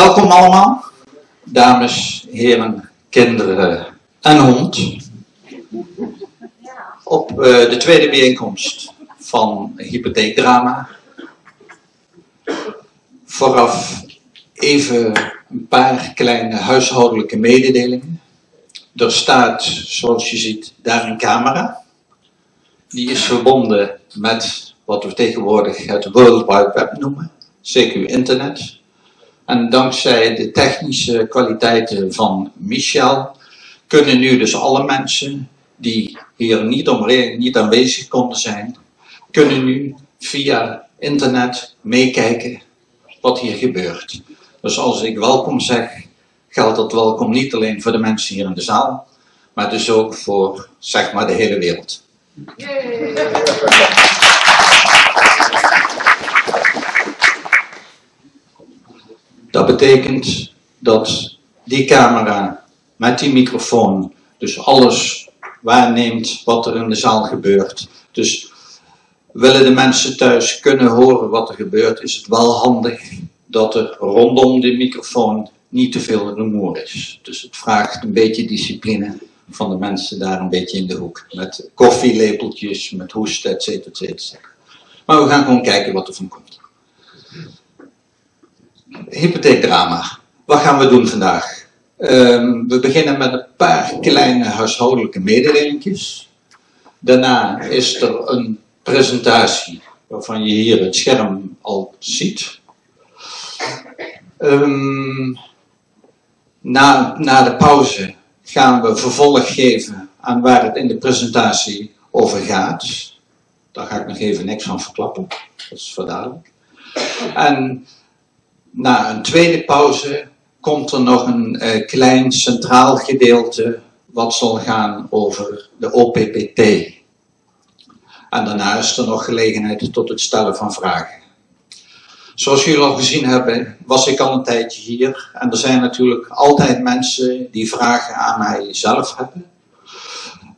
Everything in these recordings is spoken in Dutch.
Welkom allemaal, dames, heren, kinderen en hond, op uh, de tweede bijeenkomst van Hypotheekdrama. Vooraf even een paar kleine huishoudelijke mededelingen. Er staat, zoals je ziet, daar een camera. Die is verbonden met wat we tegenwoordig het World Wide Web noemen, CQ internet. En dankzij de technische kwaliteiten van Michel kunnen nu dus alle mensen die hier niet, niet aanwezig konden zijn, kunnen nu via internet meekijken wat hier gebeurt. Dus als ik welkom zeg, geldt dat welkom niet alleen voor de mensen hier in de zaal, maar dus ook voor zeg maar de hele wereld. Dat betekent dat die camera met die microfoon dus alles waarneemt wat er in de zaal gebeurt. Dus willen de mensen thuis kunnen horen wat er gebeurt, is het wel handig dat er rondom de microfoon niet te veel rumoer is. Dus het vraagt een beetje discipline van de mensen daar een beetje in de hoek. Met koffielepeltjes, met hoesten, et cetera, et cetera. Maar we gaan gewoon kijken wat er van komt. Hypotheekdrama. Wat gaan we doen vandaag? Um, we beginnen met een paar kleine huishoudelijke mededelingjes. Daarna is er een presentatie waarvan je hier het scherm al ziet. Um, na, na de pauze gaan we vervolg geven aan waar het in de presentatie over gaat. Daar ga ik nog even niks van verklappen, dat is voor duidelijk. En na een tweede pauze komt er nog een uh, klein centraal gedeelte wat zal gaan over de OPPT. En daarna is er nog gelegenheid tot het stellen van vragen. Zoals jullie al gezien hebben, was ik al een tijdje hier. En er zijn natuurlijk altijd mensen die vragen aan mij zelf hebben.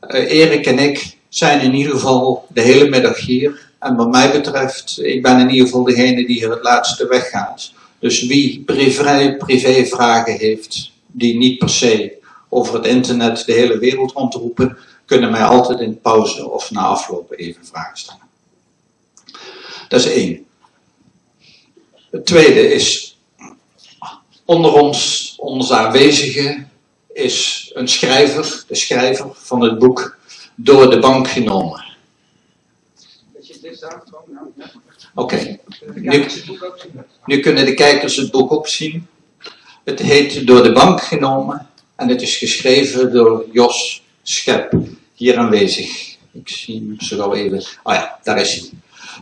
Uh, Erik en ik zijn in ieder geval de hele middag hier. En wat mij betreft, ik ben in ieder geval degene die hier het laatste weggaat. Dus wie privé, privé vragen heeft, die niet per se over het internet de hele wereld rondroepen, kunnen mij altijd in pauze of na afloop even vragen stellen. Dat is één. Het tweede is, onder ons, onze aanwezige, is een schrijver, de schrijver van het boek Door de Bank genomen. Oké. Nu, nu kunnen de kijkers het boek opzien. Het heet Door de Bank genomen en het is geschreven door Jos Schep, hier aanwezig. Ik zie hem zo gauw even. Ah ja, daar is hij.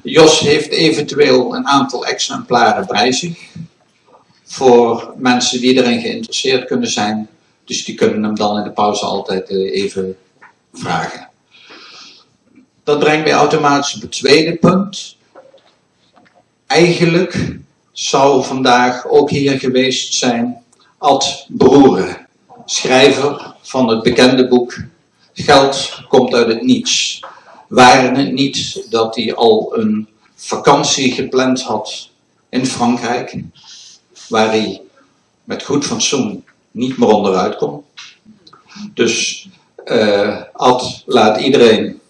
Jos heeft eventueel een aantal exemplaren bij zich. Voor mensen die erin geïnteresseerd kunnen zijn. Dus die kunnen hem dan in de pauze altijd eh, even vragen. Dat brengt mij automatisch op het tweede punt. Eigenlijk zou vandaag ook hier geweest zijn Ad Broeren, schrijver van het bekende boek Geld komt uit het niets. Waren het niet dat hij al een vakantie gepland had in Frankrijk, waar hij met goed fatsoen niet meer onderuit kon. Dus uh, Ad laat iedereen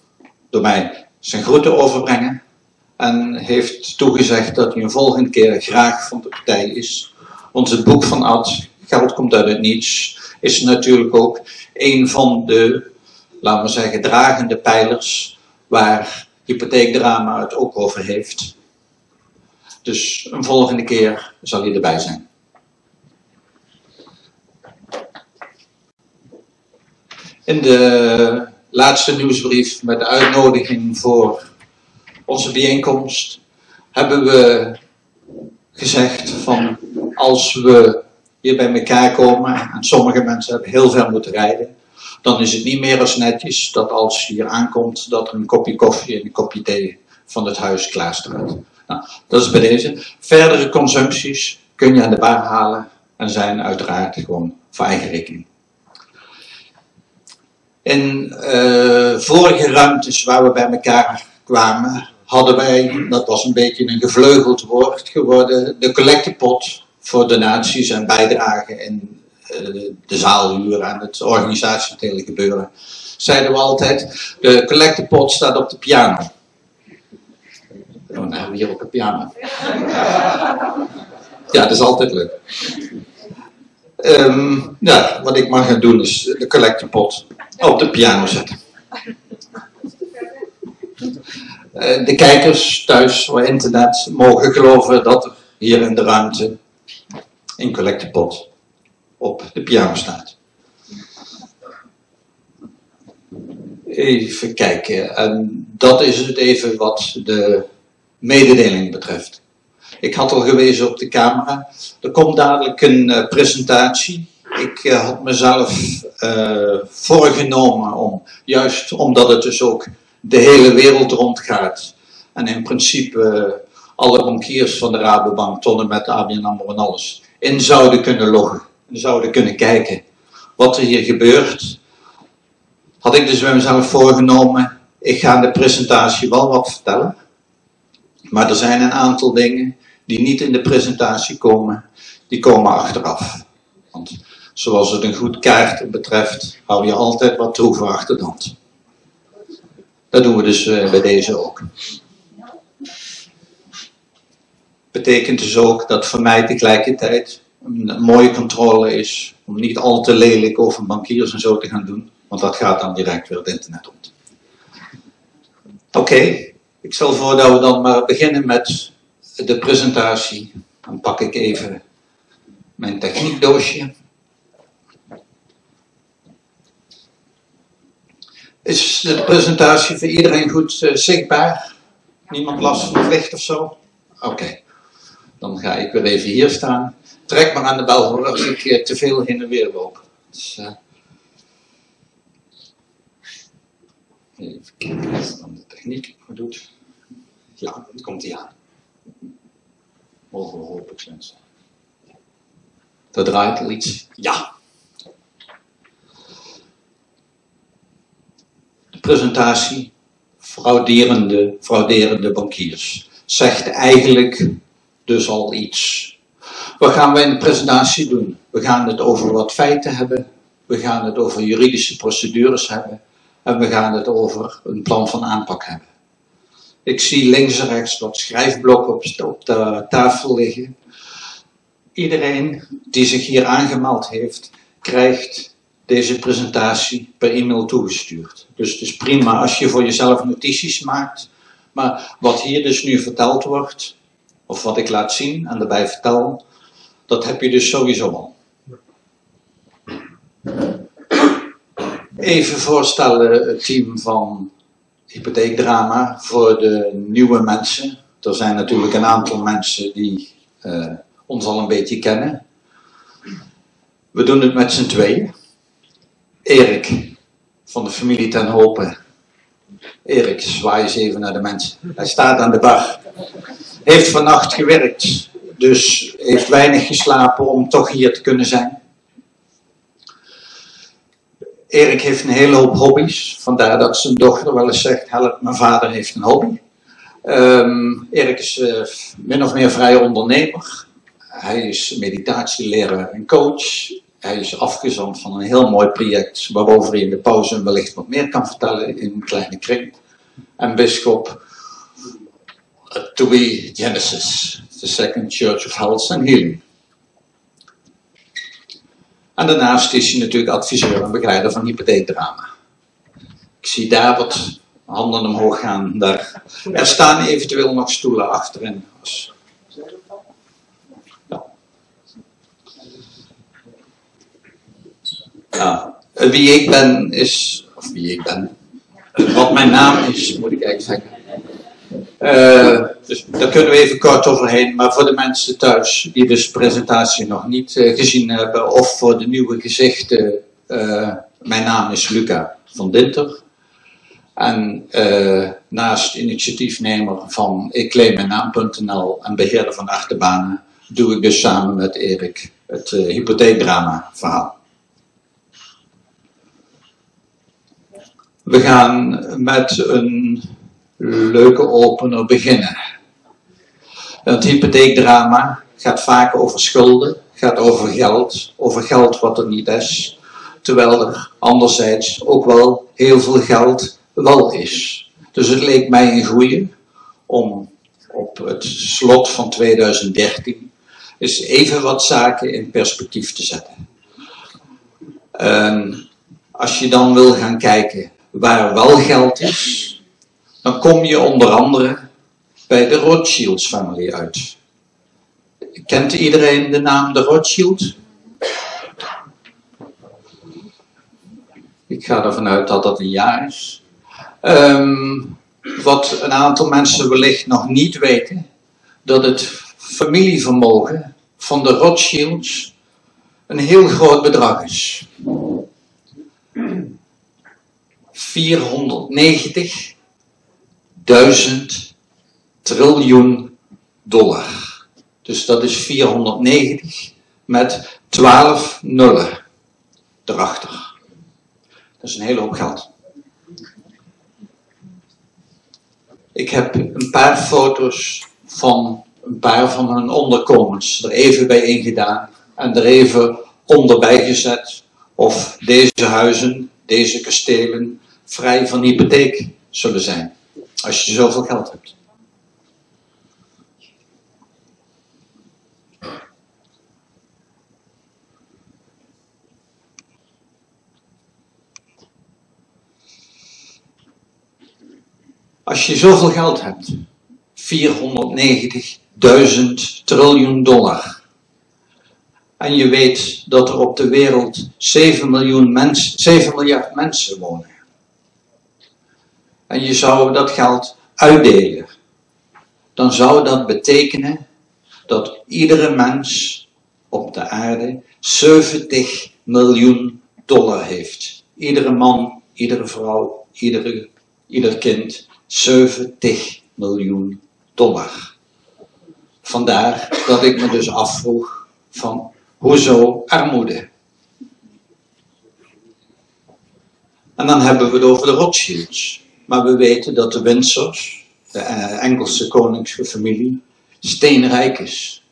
door mij zijn groeten overbrengen en heeft toegezegd dat hij een volgende keer graag van de partij is. Want het boek van Ad, Geld komt uit het niets, is natuurlijk ook een van de, laten we zeggen, dragende pijlers waar hypotheekdrama het ook over heeft. Dus een volgende keer zal hij erbij zijn. In de laatste nieuwsbrief met de uitnodiging voor onze bijeenkomst hebben we gezegd van als we hier bij elkaar komen en sommige mensen hebben heel ver moeten rijden, dan is het niet meer als netjes dat als je hier aankomt dat er een kopje koffie en een kopje thee van het huis klaar staat. Nou, dat is bij deze. Verdere consumpties kun je aan de bar halen en zijn uiteraard gewoon voor eigen rekening. In uh, vorige ruimtes waar we bij elkaar kwamen, hadden wij, dat was een beetje een gevleugeld woord geworden, de collectepot voor donaties en bijdragen in de zaalhuur en het organisatiële gebeuren, zeiden we altijd, de collectepot staat op de piano. Oh, nou hebben hier op de piano. Ja, dat is altijd leuk. Um, wat ik mag gaan doen is de collectepot op de piano zetten. Uh, de kijkers thuis op internet mogen geloven dat er hier in de ruimte een collectepot op de piano staat. Even kijken. En dat is het even wat de mededeling betreft. Ik had al gewezen op de camera. Er komt dadelijk een uh, presentatie. Ik uh, had mezelf voorgenomen om, juist omdat het dus ook de hele wereld rondgaat. En in principe alle bankiers van de Rabobank, tonnen met ABN AMRO en alles, in zouden kunnen loggen. Zouden kunnen kijken wat er hier gebeurt. Had ik dus bij mezelf voorgenomen, ik ga in de presentatie wel wat vertellen. Maar er zijn een aantal dingen die niet in de presentatie komen, die komen achteraf. Want zoals het een goed kaart betreft, hou je altijd wat troeven achter de hand. Dat doen we dus uh, bij deze ook. Betekent dus ook dat voor mij tegelijkertijd een mooie controle is om niet al te lelijk over bankiers en zo te gaan doen, want dat gaat dan direct weer het internet rond. Oké, ik stel voor dat we dan maar beginnen met de presentatie. Dan pak ik even mijn techniekdoosje. Is de presentatie voor iedereen goed uh, zichtbaar? Niemand last van het licht of zo? Oké, dan ga ik weer even hier staan. Trek maar aan de bel als ik uh, te veel heen en weer loop. Dus, uh, even kijken wat dan de techniek doet. Ja, het komt hij aan. Mogen we hopelijk zijn. Dat draait er iets. Ja. Presentatie, frauderende, frauderende bankiers, zegt eigenlijk dus al iets. Wat gaan we in de presentatie doen? We gaan het over wat feiten hebben. We gaan het over juridische procedures hebben. En we gaan het over een plan van aanpak hebben. Ik zie links en rechts wat schrijfblokken op de tafel liggen. Iedereen die zich hier aangemeld heeft, krijgt deze presentatie per e-mail toegestuurd. Dus het is prima als je voor jezelf notities maakt. Maar wat hier dus nu verteld wordt, of wat ik laat zien en daarbij vertel, dat heb je dus sowieso al. Even voorstellen het team van hypotheekdrama voor de nieuwe mensen. Er zijn natuurlijk een aantal mensen die uh, ons al een beetje kennen. We doen het met z'n tweeën. Erik van de familie Ten Hopen. Erik, zwaai eens even naar de mensen. Hij staat aan de bar. Heeft vannacht gewerkt, dus heeft weinig geslapen om toch hier te kunnen zijn. Erik heeft een hele hoop hobby's. Vandaar dat zijn dochter wel eens zegt: Help, mijn vader heeft een hobby. Um, Erik is uh, min of meer vrij ondernemer. Hij is meditatieleraar en coach. Hij is afgezond van een heel mooi project waarover hij in de pauze wellicht wat meer kan vertellen in een kleine kring. En bischop uh, Genesis, the Second Church of Health and Healing. En daarnaast is hij natuurlijk adviseur en begeleider van hypotheekdrama. Ik zie daar wat handen omhoog gaan. Daar. Er staan eventueel nog stoelen achterin. Ja. Wie ik ben is, of wie ik ben, wat mijn naam is, moet ik eigenlijk zeggen. Uh, dus daar kunnen we even kort overheen. Maar voor de mensen thuis die dus presentatie nog niet uh, gezien hebben, of voor de nieuwe gezichten, uh, mijn naam is Luca van Dinter. En naast initiatiefnemer van ik claim mijn naam.nl en beheerder van achterbanen, doe ik dus samen met Erik het hypotheekdrama verhaal. We gaan met een leuke opener beginnen. Het hypotheekdrama gaat vaak over schulden, gaat over geld, over geld wat er niet is. Terwijl er anderzijds ook wel heel veel geld wel is. Dus het leek mij een goede om op het slot van 2013 eens even wat zaken in perspectief te zetten. En als je dan wil gaan kijken waar wel geld is, dan kom je onder andere bij de Rothschilds familie uit. Kent iedereen de naam de Rothschild? Ik ga ervan uit dat dat een jaar is. Ehm, wat een aantal mensen wellicht nog niet weten, dat het familievermogen van de Rothschilds een heel groot bedrag is. 490.000 triljoen dollar. Dus dat is 490 met 12 nullen erachter. Dat is een hele hoop geld. Ik heb een paar foto's van een paar van hun onderkomens er even bij gedaan en er even onderbij gezet of deze huizen, deze kastelen vrij van hypotheek zullen zijn. Als je zoveel geld hebt. Als je zoveel geld hebt, 490.000 triljoen dollar, en je weet dat er op de wereld 7, miljoen mens, 7 miljard mensen wonen, en je zou dat geld uitdelen, dan zou dat betekenen dat iedere mens op de aarde 70 miljoen dollar heeft. Iedere man, iedere vrouw, iedere, ieder kind 70 miljoen dollar. Vandaar dat ik me dus afvroeg van hoezo armoede? En dan hebben we het over de Rothschilds. Maar we weten dat de Windsors, de eh, Engelse koninklijke familie, steenrijk is.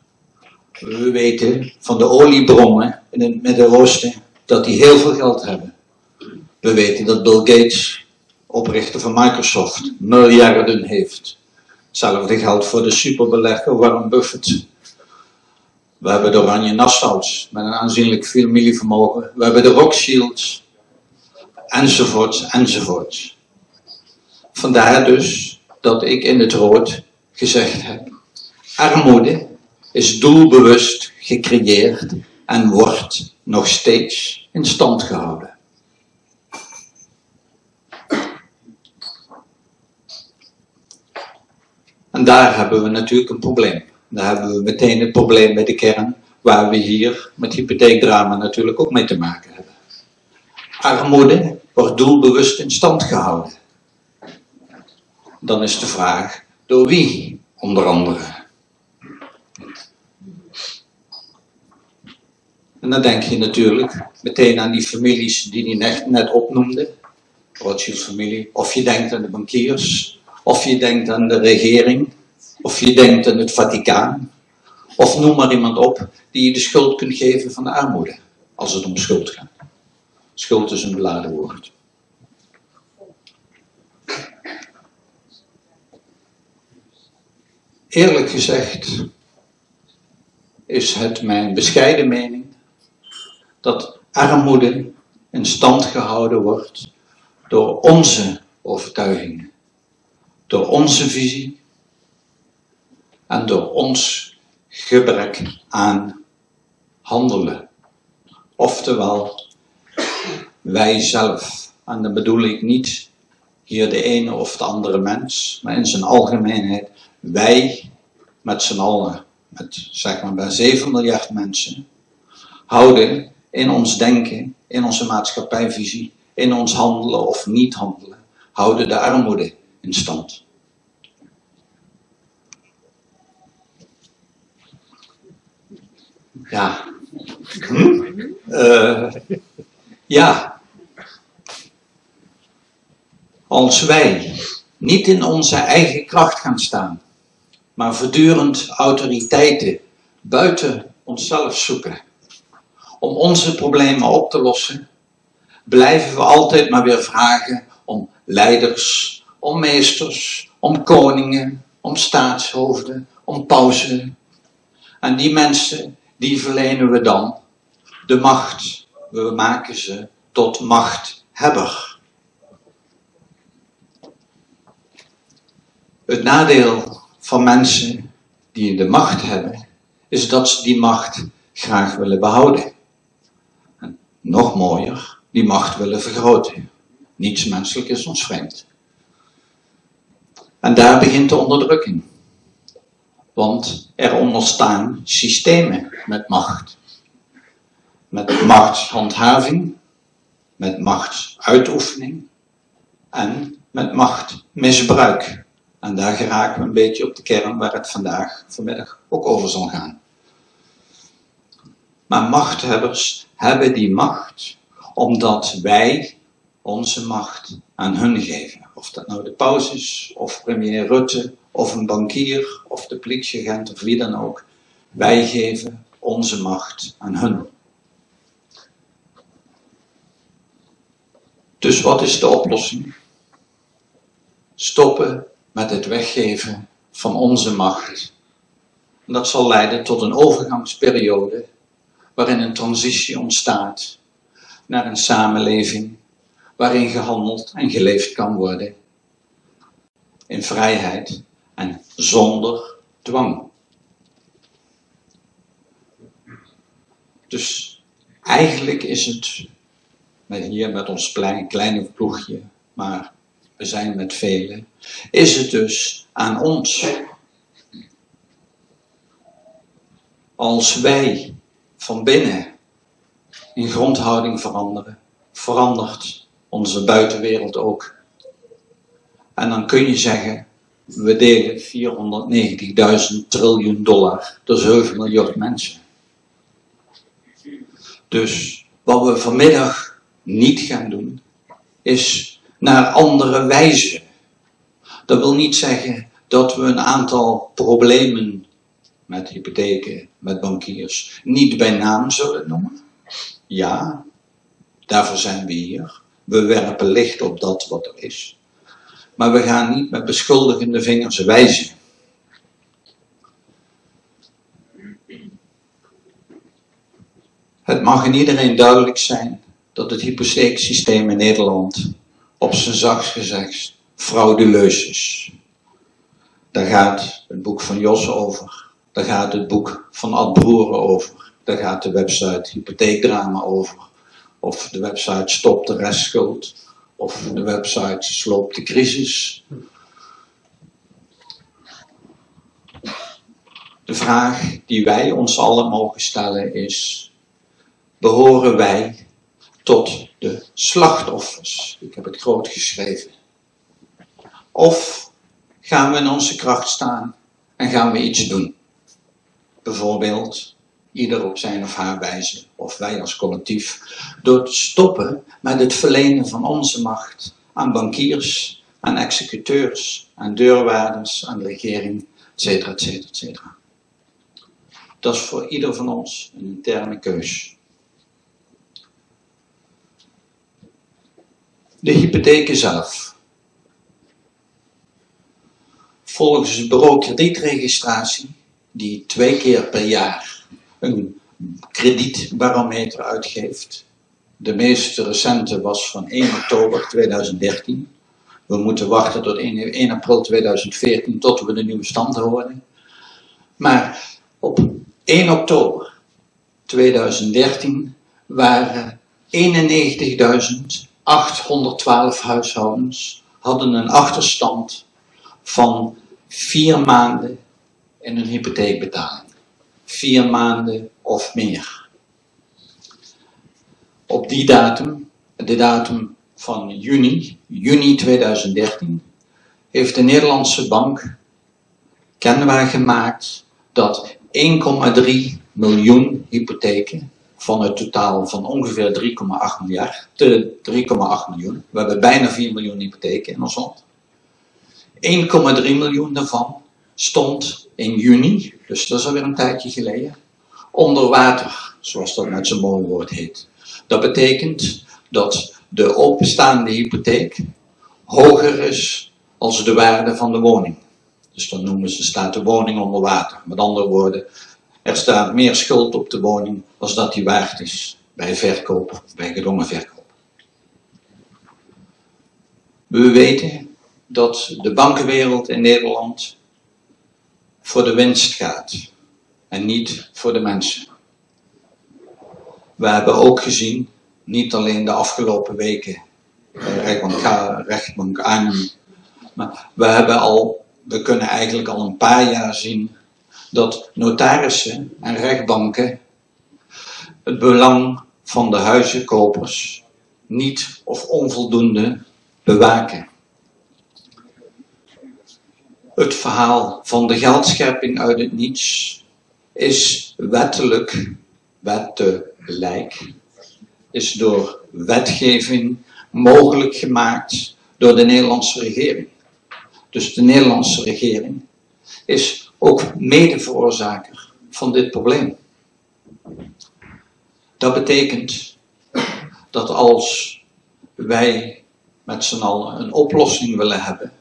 We weten van de oliebronnen in het Midden-Oosten dat die heel veel geld hebben. We weten dat Bill Gates oprichter van Microsoft, miljarden heeft. Hetzelfde geldt voor de superbelegger Warren Buffett. We hebben de Oranje Nassau's met een aanzienlijk familievermogen. We hebben de Rothschilds, enzovoort, enzovoort. Vandaar dus dat ik in het rood gezegd heb: armoede is doelbewust gecreëerd en wordt nog steeds in stand gehouden. En daar hebben we natuurlijk een probleem. Daar hebben we meteen het probleem bij de kern, waar we hier met hypotheekdrama natuurlijk ook mee te maken hebben. Armoede wordt doelbewust in stand gehouden. Dan is de vraag, door wie onder andere? En dan denk je natuurlijk meteen aan die families die hij net, net opnoemde, Rothschild familie, of je denkt aan de bankiers, of je denkt aan de regering, of je denkt aan het Vaticaan, of noem maar iemand op die je de schuld kunt geven van de armoede, als het om schuld gaat. Schuld is een beladen woord. Eerlijk gezegd is het mijn bescheiden mening dat armoede in stand gehouden wordt door onze overtuigingen door onze visie en door ons gebrek aan handelen. Oftewel, wij zelf. En dan bedoel ik niet hier de ene of de andere mens, maar in zijn algemeenheid wij met z'n allen, met zeg maar bij 7 miljard mensen, houden in ons denken, in onze maatschappijvisie, in ons handelen of niet handelen, houden de armoede in stand. Ja. Uh, ja. Als wij niet in onze eigen kracht gaan staan, maar voortdurend autoriteiten buiten onszelf zoeken om onze problemen op te lossen, blijven we altijd maar weer vragen om leiders, om meesters, om koningen, om staatshoofden, om pauzen. En die mensen, die verlenen we dan de macht. We maken ze tot machthebber. Het nadeel van mensen die de macht hebben, is dat ze die macht graag willen behouden. En nog mooier, die macht willen vergroten. Niets menselijk is ons vreemd. En daar begint de onderdrukking. Want er onderstaan systemen met macht. Met machtshandhaving, met machtsuitoefening en met machtmisbruik. En daar geraken we een beetje op de kern waar het vandaag, vanmiddag, ook over zal gaan. Maar machthebbers hebben die macht omdat wij onze macht aan hun geven. Of dat nou de paus is, of premier Rutte, of een bankier, of de politieagent, of wie dan ook. Wij geven onze macht aan hun. Dus wat is de oplossing? Stoppen met het weggeven van onze macht. En dat zal leiden tot een overgangsperiode waarin een transitie ontstaat naar een samenleving waarin gehandeld en geleefd kan worden. In vrijheid en zonder dwang. Dus eigenlijk is het hier met ons kleine ploegje, maar we zijn met velen, is het dus aan ons. Als wij van binnen in grondhouding veranderen, verandert onze buitenwereld ook. En dan kun je zeggen, we delen 490.000 triljoen dollar door 7 miljard mensen. Dus wat we vanmiddag niet gaan doen, is naar andere wijzen. Dat wil niet zeggen dat we een aantal problemen met hypotheken, met bankiers, niet bij naam zullen noemen. Ja, daarvoor zijn we hier. We werpen licht op dat wat er is. Maar we gaan niet met beschuldigende vingers wijzen. Het mag in iedereen duidelijk zijn dat het hypotheeksysteem in Nederland op zijn zachtst gezegd frauduleus is. Daar gaat het boek van Jos over. Daar gaat het boek van Ad Broeren over. Daar gaat de website Hypotheekdrama over. Of de website Stop de restschuld. Of de website Sloop de crisis. De vraag die wij ons allen mogen stellen is: behoren wij tot de slachtoffers? Ik heb het groot geschreven. Of gaan we in onze kracht staan en gaan we iets doen? Bijvoorbeeld ieder op zijn of haar wijze, of wij als collectief, door te stoppen met het verlenen van onze macht aan bankiers, aan executeurs, aan deurwaarders, aan de regering, etc. etc. etc. Dat is voor ieder van ons een interne keus. De hypotheken zelf. Volgens het bureau kredietregistratie, die twee keer per jaar een kredietbarometer uitgeeft. De meest recente was van 1 oktober 2013. We moeten wachten tot 1, 1 april 2014 tot we de nieuwe stand horen. Maar op 1 oktober 2013 waren 91.812 huishoudens hadden een achterstand van vier maanden in hun hypotheekbetaling vier maanden of meer. Op die datum, de datum van juni, juni 2013, heeft de Nederlandse bank kenbaar gemaakt dat 1,3 miljoen hypotheken van het totaal van ongeveer 3,8 miljard, 3,8 miljoen, we hebben bijna 4 miljoen hypotheken in ons land. 1,3 miljoen daarvan stond in juni, dus dat is alweer een tijdje geleden, onder water, zoals dat met zijn mooi woord heet. Dat betekent dat de openstaande hypotheek hoger is als de waarde van de woning. Dus dan noemen ze, staat de woning onder water. Met andere woorden, er staat meer schuld op de woning als dat die waard is bij verkoop bij gedwongen verkoop. We weten dat de bankenwereld in Nederland voor de winst gaat en niet voor de mensen. We hebben ook gezien, niet alleen de afgelopen weken, rechtbank, rechtbank aan, maar we hebben al, we kunnen eigenlijk al een paar jaar zien dat notarissen en rechtbanken het belang van de huizenkopers niet of onvoldoende bewaken. Het verhaal van de geldschepping uit het niets is wettelijk, wettelijk, is door wetgeving mogelijk gemaakt door de Nederlandse regering. Dus de Nederlandse regering is ook mede-veroorzaker van dit probleem. Dat betekent dat als wij met z'n allen een oplossing willen hebben,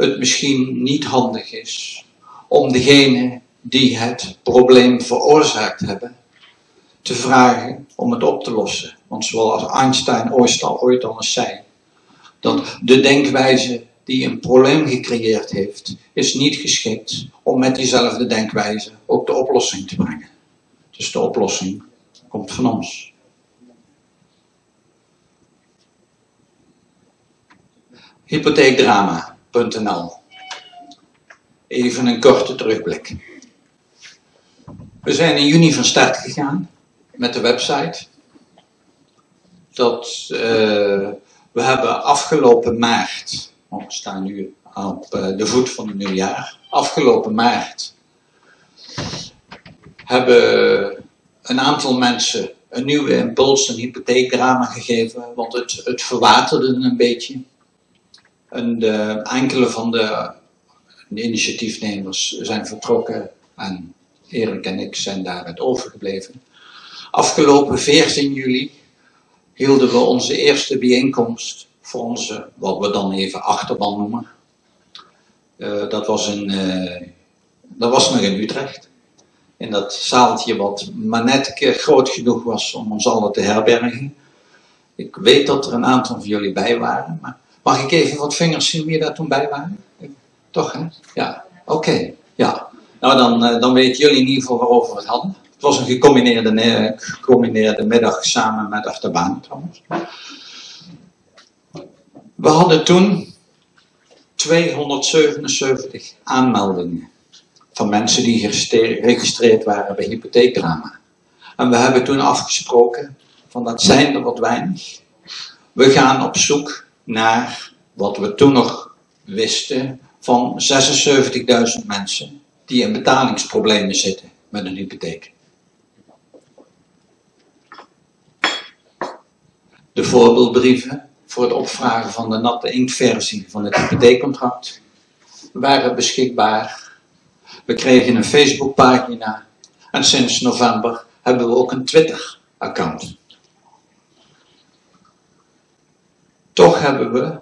het misschien niet handig is om degene die het probleem veroorzaakt hebben, te vragen om het op te lossen. Want zoals Einstein ooit al, ooit al eens zei, dat de denkwijze die een probleem gecreëerd heeft, is niet geschikt om met diezelfde denkwijze ook de oplossing te brengen. Dus de oplossing komt van ons. Even een korte terugblik. We zijn in juni van start gegaan met de website. Dat, uh, we hebben afgelopen maart, we staan nu op uh, de voet van het nieuwjaar, afgelopen maart hebben een aantal mensen een nieuwe impuls, een hypotheekdrama gegeven, want het, het verwaterde een beetje. En enkele van de, initiatiefnemers zijn vertrokken en Erik en ik zijn daar het overgebleven. Afgelopen 14 juli hielden we onze eerste bijeenkomst voor onze, wat we dan even achterban noemen. Uh, dat, was in, uh, dat was nog in Utrecht. In dat zaaltje wat maar net groot genoeg was om ons allen te herbergen. Ik weet dat er een aantal van jullie bij waren, maar mag ik even wat vingers zien wie daar toen bij waren? Toch hè? Ja, oké. Ja. Nou, dan, uh, dan weten jullie in ieder geval waarover we het hadden. Het was een gecombineerde, gecombineerde middag samen met achterbaan trouwens. We hadden toen 277 aanmeldingen van mensen die geregistreerd waren bij hypotheekdrama. En we hebben toen afgesproken van dat zijn er wat weinig. We gaan op zoek naar wat we toen nog wisten van 76.000 mensen die in betalingsproblemen zitten met een hypotheek. De voorbeeldbrieven voor het opvragen van de natte inktversie van het hypotheekcontract waren beschikbaar. We kregen een Facebookpagina en sinds november hebben we ook een Twitter-account. Toch hebben we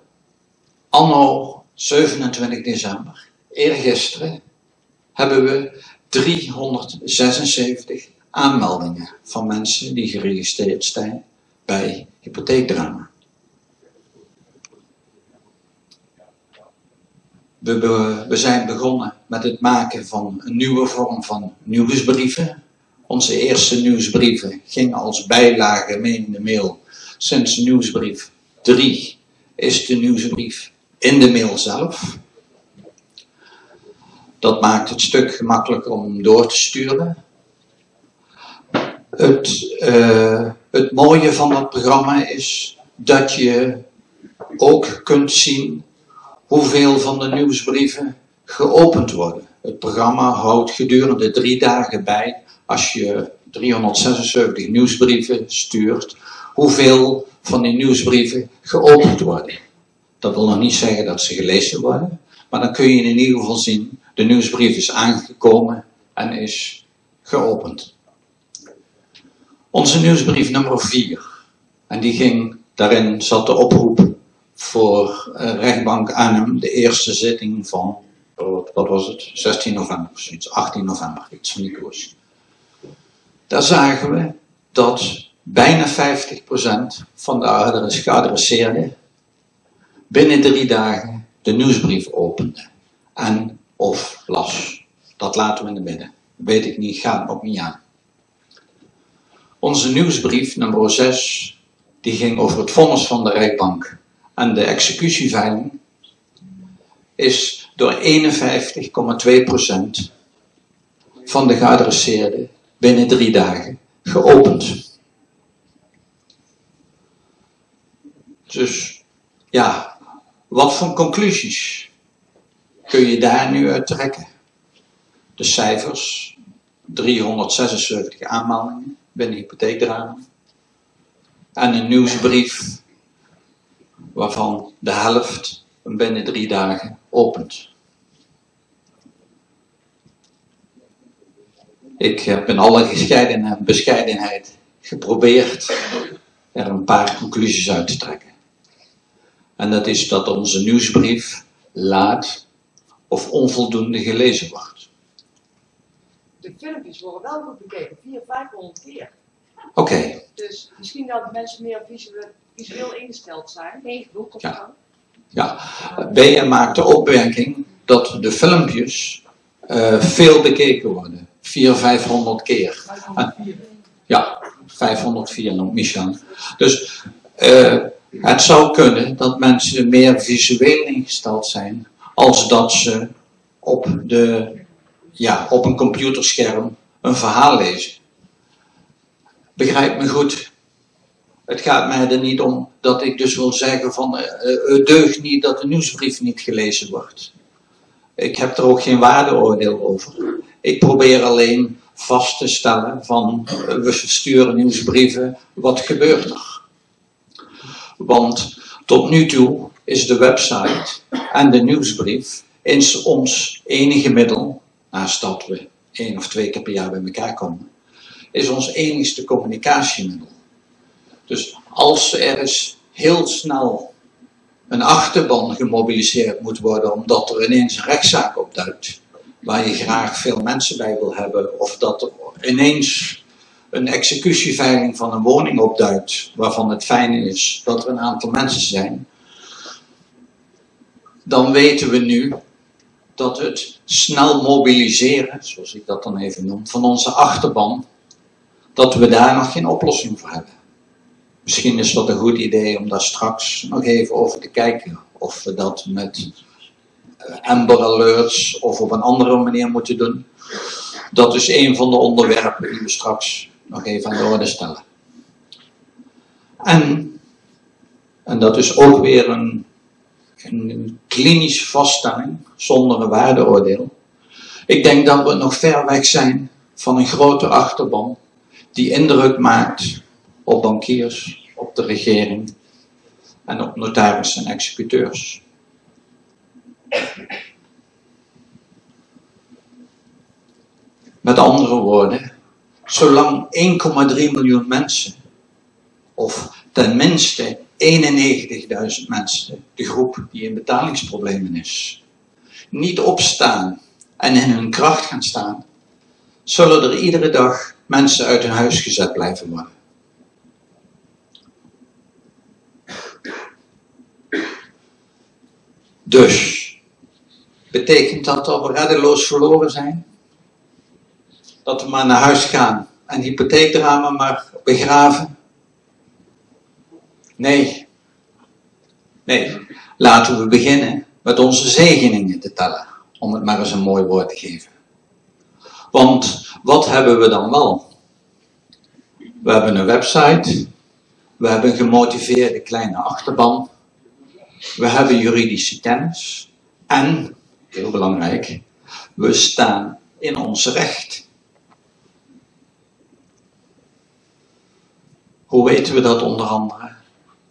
anno 27 december, eergisteren, hebben we 376 aanmeldingen van mensen die geregistreerd zijn bij hypotheekdrama. We, we, zijn begonnen met het maken van een nieuwe vorm van nieuwsbrieven. Onze eerste nieuwsbrieven gingen als bijlage mee in de mail. Sinds nieuwsbrief 3 is de nieuwsbrief in de mail zelf. Dat maakt het stuk gemakkelijker om door te sturen. Het, uh, het mooie van dat programma is dat je ook kunt zien hoeveel van de nieuwsbrieven geopend worden. Het programma houdt gedurende drie dagen bij, als je 376 nieuwsbrieven stuurt, hoeveel van die nieuwsbrieven geopend worden. Dat wil nog niet zeggen dat ze gelezen worden, Maar dan kun je in ieder geval zien, de nieuwsbrief is aangekomen en is geopend. Onze nieuwsbrief nummer 4. En die ging, daarin zat de oproep voor uh, rechtbank Arnhem, de eerste zitting van, wat was het, 16 november, zoiets, 18 november, iets van die. Daar zagen we dat bijna 50% van de geadresseerden binnen drie dagen de nieuwsbrief opende en of las. Dat laten we in de midden. Weet ik niet, gaat ook niet aan. Onze nieuwsbrief, nummer 6, die ging over het vonnis van de Rijkbank. En de executieveiling is door 51,2% van de geadresseerden binnen drie dagen geopend. Dus ja, wat voor conclusies kun je daar nu uit trekken? De cijfers, 376 aanmeldingen binnen hypotheekdrama. En een nieuwsbrief waarvan de helft binnen drie dagen opent. Ik heb in alle bescheidenheid geprobeerd er een paar conclusies uit te trekken. En dat is dat onze nieuwsbrief laat of onvoldoende gelezen wordt. De filmpjes worden wel goed bekeken, 400, 500 keer. Oké. Dus misschien dat mensen meer visueel, visueel ingesteld zijn. Nee, of ja. zo. Ja, BM maakt de opmerking dat de filmpjes uh, veel bekeken worden. 400, 500 keer. ja, 504 noemt Michel. Dus uh, het zou kunnen dat mensen meer visueel ingesteld zijn als dat ze op, de, ja, op een computerscherm een verhaal lezen. Begrijp me goed. Het gaat mij er niet om dat ik dus wil zeggen van het deugt niet dat de nieuwsbrief niet gelezen wordt. Ik heb er ook geen waardeoordeel over. Ik probeer alleen vast te stellen van we sturen nieuwsbrieven, wat gebeurt er? Want tot nu toe is de website en de nieuwsbrief is ons enige middel, naast dat we één of twee keer per jaar bij elkaar komen, is ons enigste communicatiemiddel. Dus als er eens heel snel een achterban gemobiliseerd moet worden omdat er ineens een rechtszaak opduikt, waar je graag veel mensen bij wil hebben, of dat er ineens een executieveiling van een woning opduikt, waarvan het fijne is dat er een aantal mensen zijn, dan weten we nu dat het snel mobiliseren, zoals ik dat dan even noem, van onze achterban, dat we daar nog geen oplossing voor hebben. Misschien is dat een goed idee om daar straks nog even over te kijken. Of we dat met eh, Amber Alerts of op een andere manier moeten doen. Dat is een van de onderwerpen die we straks nog even aan de orde stellen. En, en dat is ook weer een, een klinische vaststelling, zonder een waardeoordeel. Ik denk dat we nog ver weg zijn van een grote achterban die indruk maakt op bankiers, op de regering en op notarissen en executeurs. Met andere woorden, zolang 1,3 miljoen mensen, of ten minste 91.000 mensen, de groep die in betalingsproblemen is, niet opstaan en in hun kracht gaan staan, zullen er iedere dag mensen uit hun huis gezet blijven worden. Dus, betekent dat dat we reddeloos verloren zijn? Dat we maar naar huis gaan en hypotheekdrama maar begraven? Nee. Nee, laten we beginnen met onze zegeningen te tellen, om het maar eens een mooi woord te geven. Want wat hebben we dan wel? We hebben een website, we hebben een gemotiveerde kleine achterban, we hebben juridische kennis en, heel belangrijk, we staan in ons recht. Hoe weten we dat onder andere?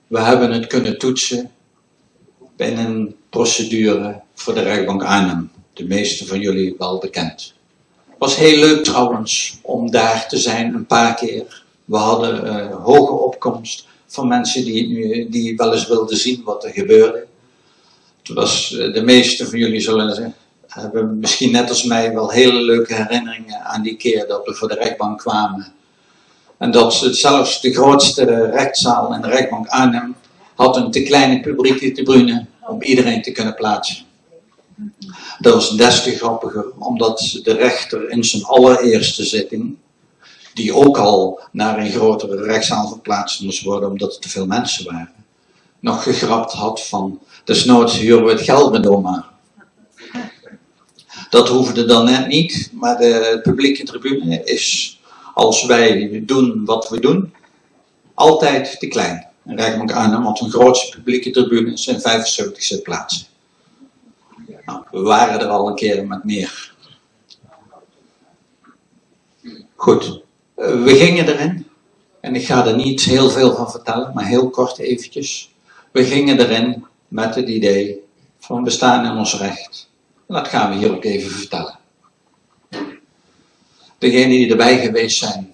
We hebben het kunnen toetsen in een procedure voor de rechtbank Arnhem. De meeste van jullie wel bekend. Was heel leuk trouwens om daar te zijn een paar keer. We hadden uh, hoge opkomst van mensen die, die wel eens wilden zien wat er gebeurde. Het was, uh, de meeste van jullie zullen zeggen, hebben misschien net als mij wel hele leuke herinneringen aan die keer dat we voor de rechtbank kwamen. En dat zelfs de grootste rechtszaal in de rechtbank Arnhem had een te kleine publieke tribune om iedereen te kunnen plaatsen. Dat was des te grappiger, omdat de rechter in zijn allereerste zitting, die ook al naar een grotere rechtszaal verplaatst moest worden omdat er te veel mensen waren, nog gegrapt had van, desnoods huren we het geld maar. Dat hoefde dan net niet, maar de publieke tribune is, als wij doen wat we doen, altijd te klein. En Rijkbank Arnhem had een grootste publieke tribune zijn 75 zitplaatsen. Nou, we waren er al een keer met meer. Goed, eh, we gingen erin. En ik ga er niet heel veel van vertellen, maar heel kort eventjes. We gingen erin met het idee van we staan in ons recht. En dat gaan we hier ook even vertellen. Degenen die erbij geweest zijn,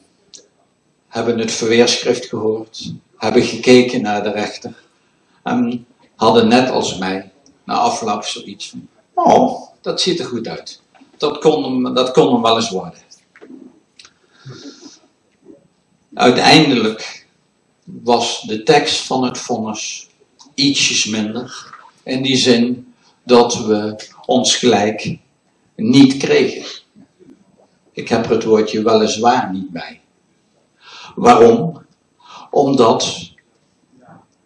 hebben het verweerschrift gehoord, hebben gekeken naar de rechter en hadden net als mij na afloop zoiets van, oh, dat ziet er goed uit. Dat kon hem, dat kon hem wel eens worden. Uiteindelijk was de tekst van het vonnis ietsjes minder. In die zin dat we ons gelijk niet kregen. Ik heb het woordje weliswaar niet bij. Waarom? Omdat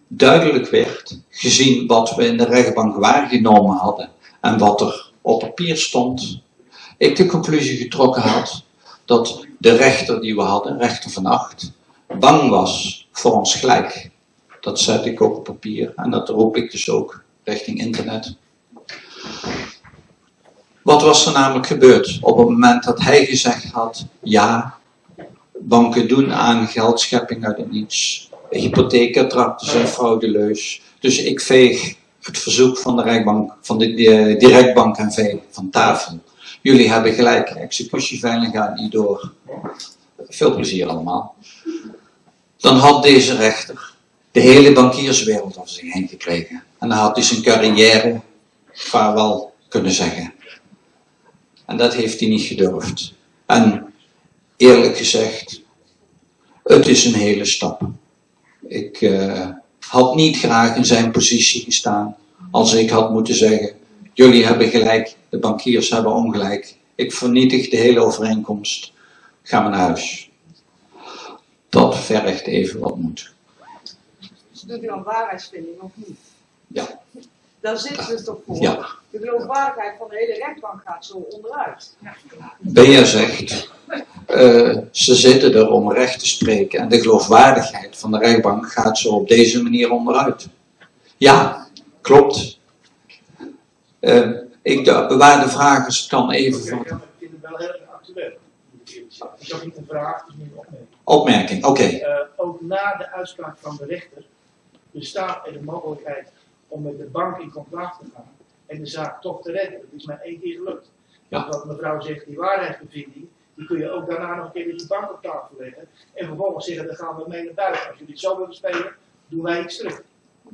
duidelijk werd, gezien wat we in de rechtbank waargenomen hadden en wat er op papier stond, ik de conclusie getrokken had dat de rechter die we hadden, rechter van acht, bang was voor ons gelijk. Dat zet ik ook op papier en dat roep ik dus ook richting internet. Wat was er namelijk gebeurd op het moment dat hij gezegd had: ja, banken doen aan geldschepping uit het niets. Hypotheekcontracten zijn fraudeleus. Dus ik veeg het verzoek van de Rijkbank, van de directbank en V van tafel. Jullie hebben gelijk, executieveiling gaat niet door. Veel plezier allemaal. Dan had deze rechter de hele bankierswereld over zich heen gekregen. En dan had hij zijn carrière vaarwel kunnen zeggen. En dat heeft hij niet gedurfd. En eerlijk gezegd, het is een hele stap. Ik uh, had niet graag in zijn positie gestaan als ik had moeten zeggen: jullie hebben gelijk, de bankiers hebben ongelijk. Ik vernietig de hele overeenkomst. Ga maar naar huis. Dat vergt even wat moed. Dus doet u aan waarheidsvinding of niet? Ja. Daar zitten ze toch voor? Ja. De geloofwaardigheid van de hele rechtbank gaat zo onderuit. Beja zegt, uh, ze zitten er om recht te spreken en de geloofwaardigheid van de rechtbank gaat zo op deze manier onderuit. Ja, klopt. Uh, ik bewaar de vragen dan even voor. ik vind het wel heel erg actueel. Het is ook niet een vraag, het is niet een opmerking. Opmerking, oké. Okay. Uh, ook na de uitspraak van de rechter bestaat er de mogelijkheid om met de bank in contact te gaan en de zaak toch te redden. Dat is mij één keer gelukt. Ja. Wat mevrouw zegt, die waarheidsbevinding, die kun je ook daarna nog een keer met die bank op tafel leggen. En vervolgens zeggen, dan gaan we mee naar buiten. Als jullie het zo willen spelen, doen wij iets terug.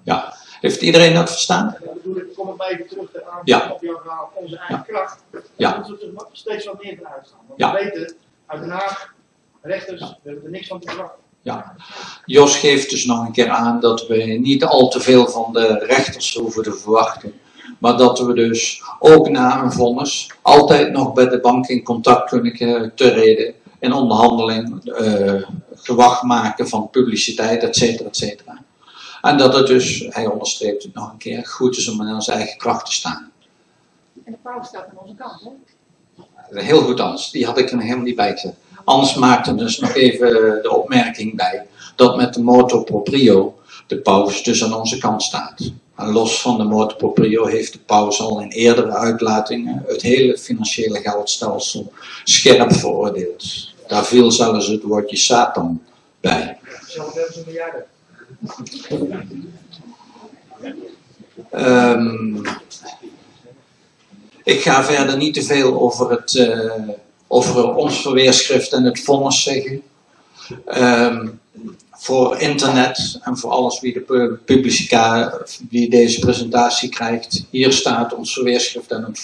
Ja, heeft iedereen dat verstaan? Dan bedoel ik, kom ik maar even terug aan ja. op jouw verhaal, onze eigen ja. kracht. Ja. Daar moeten we er steeds wat meer van uitgaan. Want ja. we weten, uit Den Haag, rechters, we hebben er niks van te verwachten. Ja, Jos geeft dus nog een keer aan dat we niet al te veel van de rechters hoeven te verwachten. Maar dat we dus ook na een vonnis altijd nog bij de bank in contact kunnen treden. In onderhandeling, uh, gewacht maken van publiciteit, et cetera, et cetera. En dat het dus, hij onderstreept het nog een keer, goed is om in onze eigen kracht te staan. En de pauze staat aan onze kant, hè? Heel goed, Ans. Die had ik er helemaal niet bij gezet. Anders maakte dus nog even de opmerking bij dat met de motor proprio de paus dus aan onze kant staat. En los van de motor proprio heeft de paus al in eerdere uitlatingen het hele financiële geldstelsel scherp veroordeeld. Daar viel zelfs het woordje Satan bij. Ehm, ik ga verder niet te veel over, het, uh, over ons verweerschrift en het vonnis zeggen. Ehm, voor internet en voor alles wie, de publica, wie deze presentatie krijgt. Hier staat ons verweerschrift en het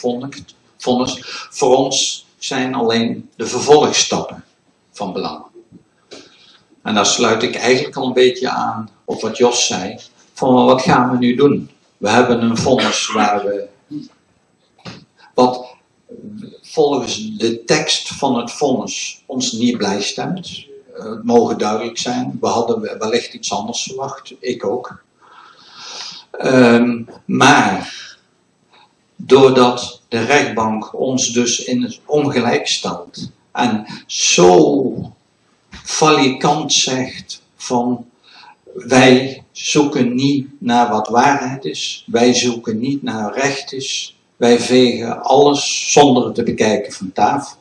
vonnis. Voor ons zijn alleen de vervolgstappen van belang. En daar sluit ik eigenlijk al een beetje aan op wat Jos zei. Van wat gaan we nu doen? We hebben een vonnis waar we. Wat volgens de tekst van het vonnis ons niet blij stemt. Eh, het mogen duidelijk zijn. We hadden wellicht iets anders verwacht. Ik ook. Um, maar doordat de rechtbank ons dus in het ongelijk stelt en zo valikant zegt van wij zoeken niet naar wat waarheid is, wij zoeken niet naar recht is, wij vegen alles zonder te bekijken van tafel.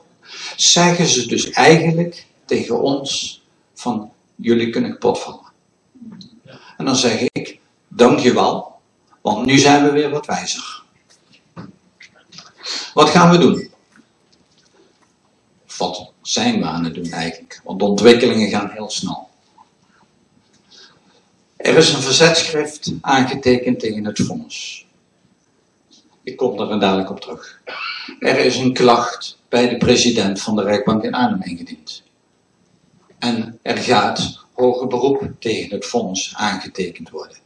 Zeggen ze dus eigenlijk tegen ons van jullie kunnen kapot vallen. En dan zeg ik, dankjewel, want nu zijn we weer wat wijzer. Wat gaan we doen? Wat zijn we aan het doen eigenlijk? Want ontwikkelingen gaan heel snel. Er is een verzetschrift aangetekend tegen het fonds. Ik kom daar dadelijk op terug. Er is een klacht bij de president van de Rijkbank in Arnhem ingediend. En er gaat hoger beroep tegen het fonds aangetekend worden.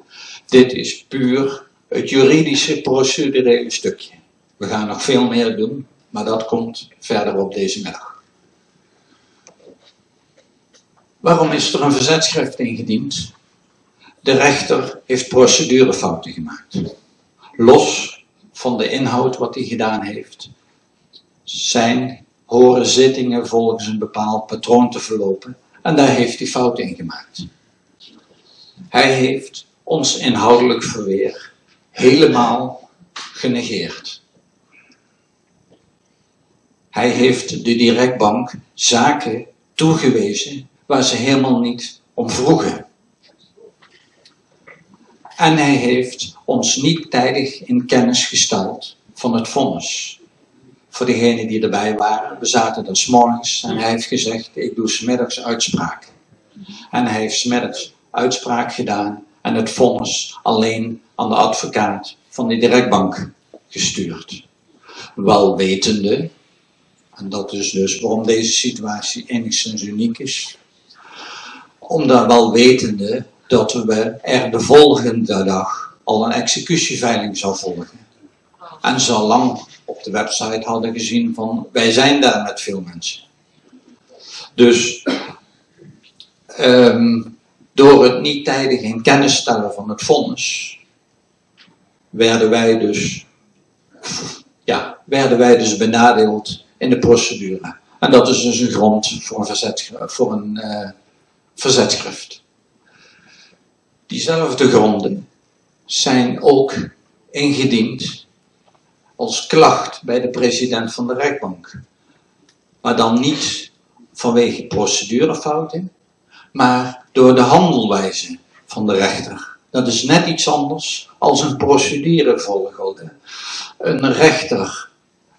Dit is puur het juridische procedurele stukje. We gaan nog veel meer doen, maar dat komt verder op deze middag. Waarom is er een verzetschrift ingediend? De rechter heeft procedurefouten gemaakt. Los van de inhoud wat hij gedaan heeft, zijn horen zittingen volgens een bepaald patroon te verlopen en daar heeft hij fouten in gemaakt. Hij heeft ons inhoudelijk verweer helemaal genegeerd. Hij heeft de directbank zaken toegewezen waar ze helemaal niet om vroegen. En hij heeft ons niet tijdig in kennis gesteld van het vonnis. Voor degenen die erbij waren, we zaten er s'morgens en hij heeft gezegd, ik doe smiddags uitspraak. En hij heeft smiddags uitspraak gedaan en het vonnis alleen aan de advocaat van de directbank gestuurd. Wel wetende en dat is dus waarom deze situatie enigszins uniek is. Omdat wel wetende dat we er de volgende dag al een executieveiling zou volgen. En zo lang op de website hadden gezien van wij zijn daar met veel mensen. Dus um, door het niet tijdig in kennis stellen van het vonnis, werden wij dus, ja, werden wij dus benadeeld in de procedure. En dat is dus een grond voor een, verzet, voor een verzetschrift. Diezelfde gronden zijn ook ingediend als klacht bij de president van de rechtbank. Maar dan niet vanwege procedurefouten, maar door de handelwijze van de rechter. Dat is net iets anders als een procedurevolgorde. Een rechter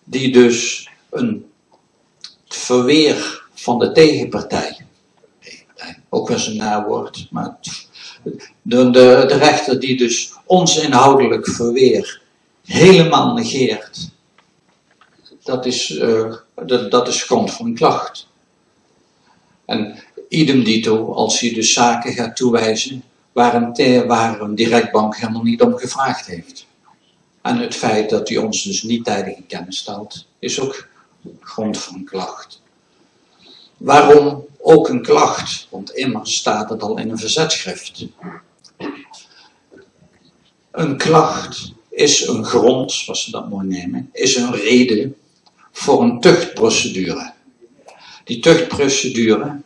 die dus een verweer van de tegenpartij, ook wel een nawoord, maar de, de, de rechter die dus ons inhoudelijk verweer helemaal negeert, dat is, uh, dat, dat is grond voor een klacht. En idem dito, als hij dus zaken gaat toewijzen waar een, waar een directbank helemaal niet om gevraagd heeft. En het feit dat hij ons dus niet tijdig in kennis stelt, is ook grond van klacht. Waarom ook een klacht? Want immers staat het al in een verzetschrift. Een klacht is een grond, zoals ze dat mooi nemen, is een reden voor een tuchtprocedure. Die tuchtprocedure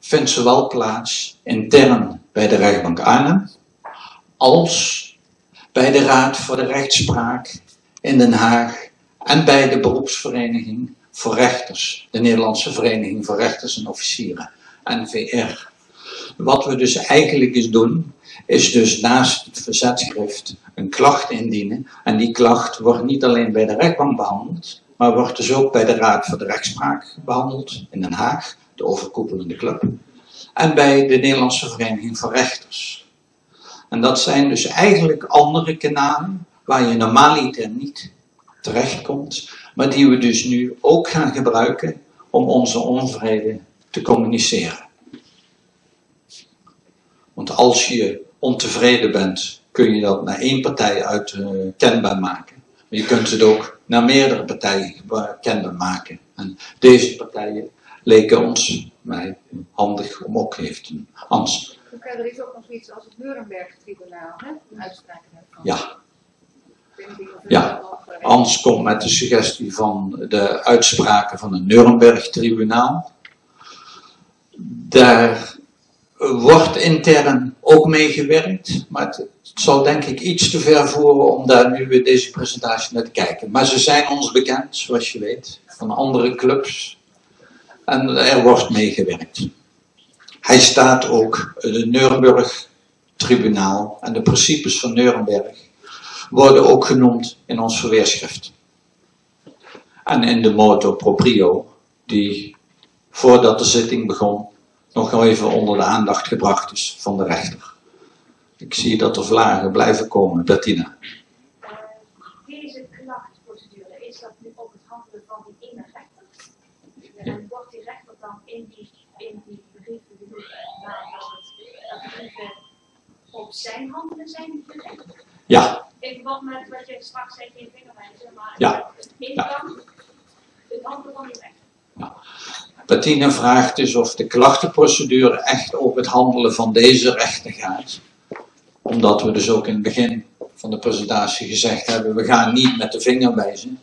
vindt zowel plaats intern bij de rechtbank Arnhem als bij de Raad voor de Rechtspraak in Den Haag en bij de beroepsvereniging voor rechters, de Nederlandse Vereniging voor Rechters en Officieren, NVR. Wat we dus eigenlijk eens doen, is dus naast het verzetschrift een klacht indienen. En die klacht wordt niet alleen bij de rechtbank behandeld, maar wordt dus ook bij de Raad voor de Rechtspraak behandeld in Den Haag, de overkoepelende club. En bij de Nederlandse Vereniging van Rechters. En dat zijn dus eigenlijk andere kanalen waar je normaliter niet terechtkomt, maar die we dus nu ook gaan gebruiken om onze onvrede te communiceren. Want als je ontevreden bent, kun je dat naar één partij uit uh, kenbaar maken. Maar je kunt het ook naar meerdere partijen kenbaar maken. En deze partijen leken ons mij handig om opgegeven te doen. Hans. Er is ook nog iets als het Nuremberg-tribunaal, hè? Uitspraken daarvan. Ja. Ja, Hans komt met de suggestie van de uitspraken van het Nuremberg-tribunaal. Daar wordt intern ook meegewerkt, maar het, zal denk ik iets te ver voeren om daar nu weer deze presentatie naar te kijken. Maar ze zijn ons bekend, zoals je weet, van andere clubs. En er wordt meegewerkt. Hij staat ook, het Nuremberg-tribunaal en de principes van Nuremberg worden ook genoemd in ons verweerschrift. En in de moto proprio, die voordat de zitting begon, nog even onder de aandacht gebracht is van de rechter. Ik zie dat er vragen blijven komen. Bettina. Deze klachtprocedure, is dat nu op het handelen van die ene rechter? En wordt die rechter dan in die, in die brieven dat, dat de brieven op zijn handelen zijn gericht? Ja. In verband met wat je straks zei, geen vingerwijzen, maar ja. in ja. het handelen van die rechter. Ja. Bettina vraagt dus of de klachtenprocedure echt over het handelen van deze rechten gaat. Omdat we dus ook in het begin van de presentatie gezegd hebben, we gaan niet met de vinger wijzen.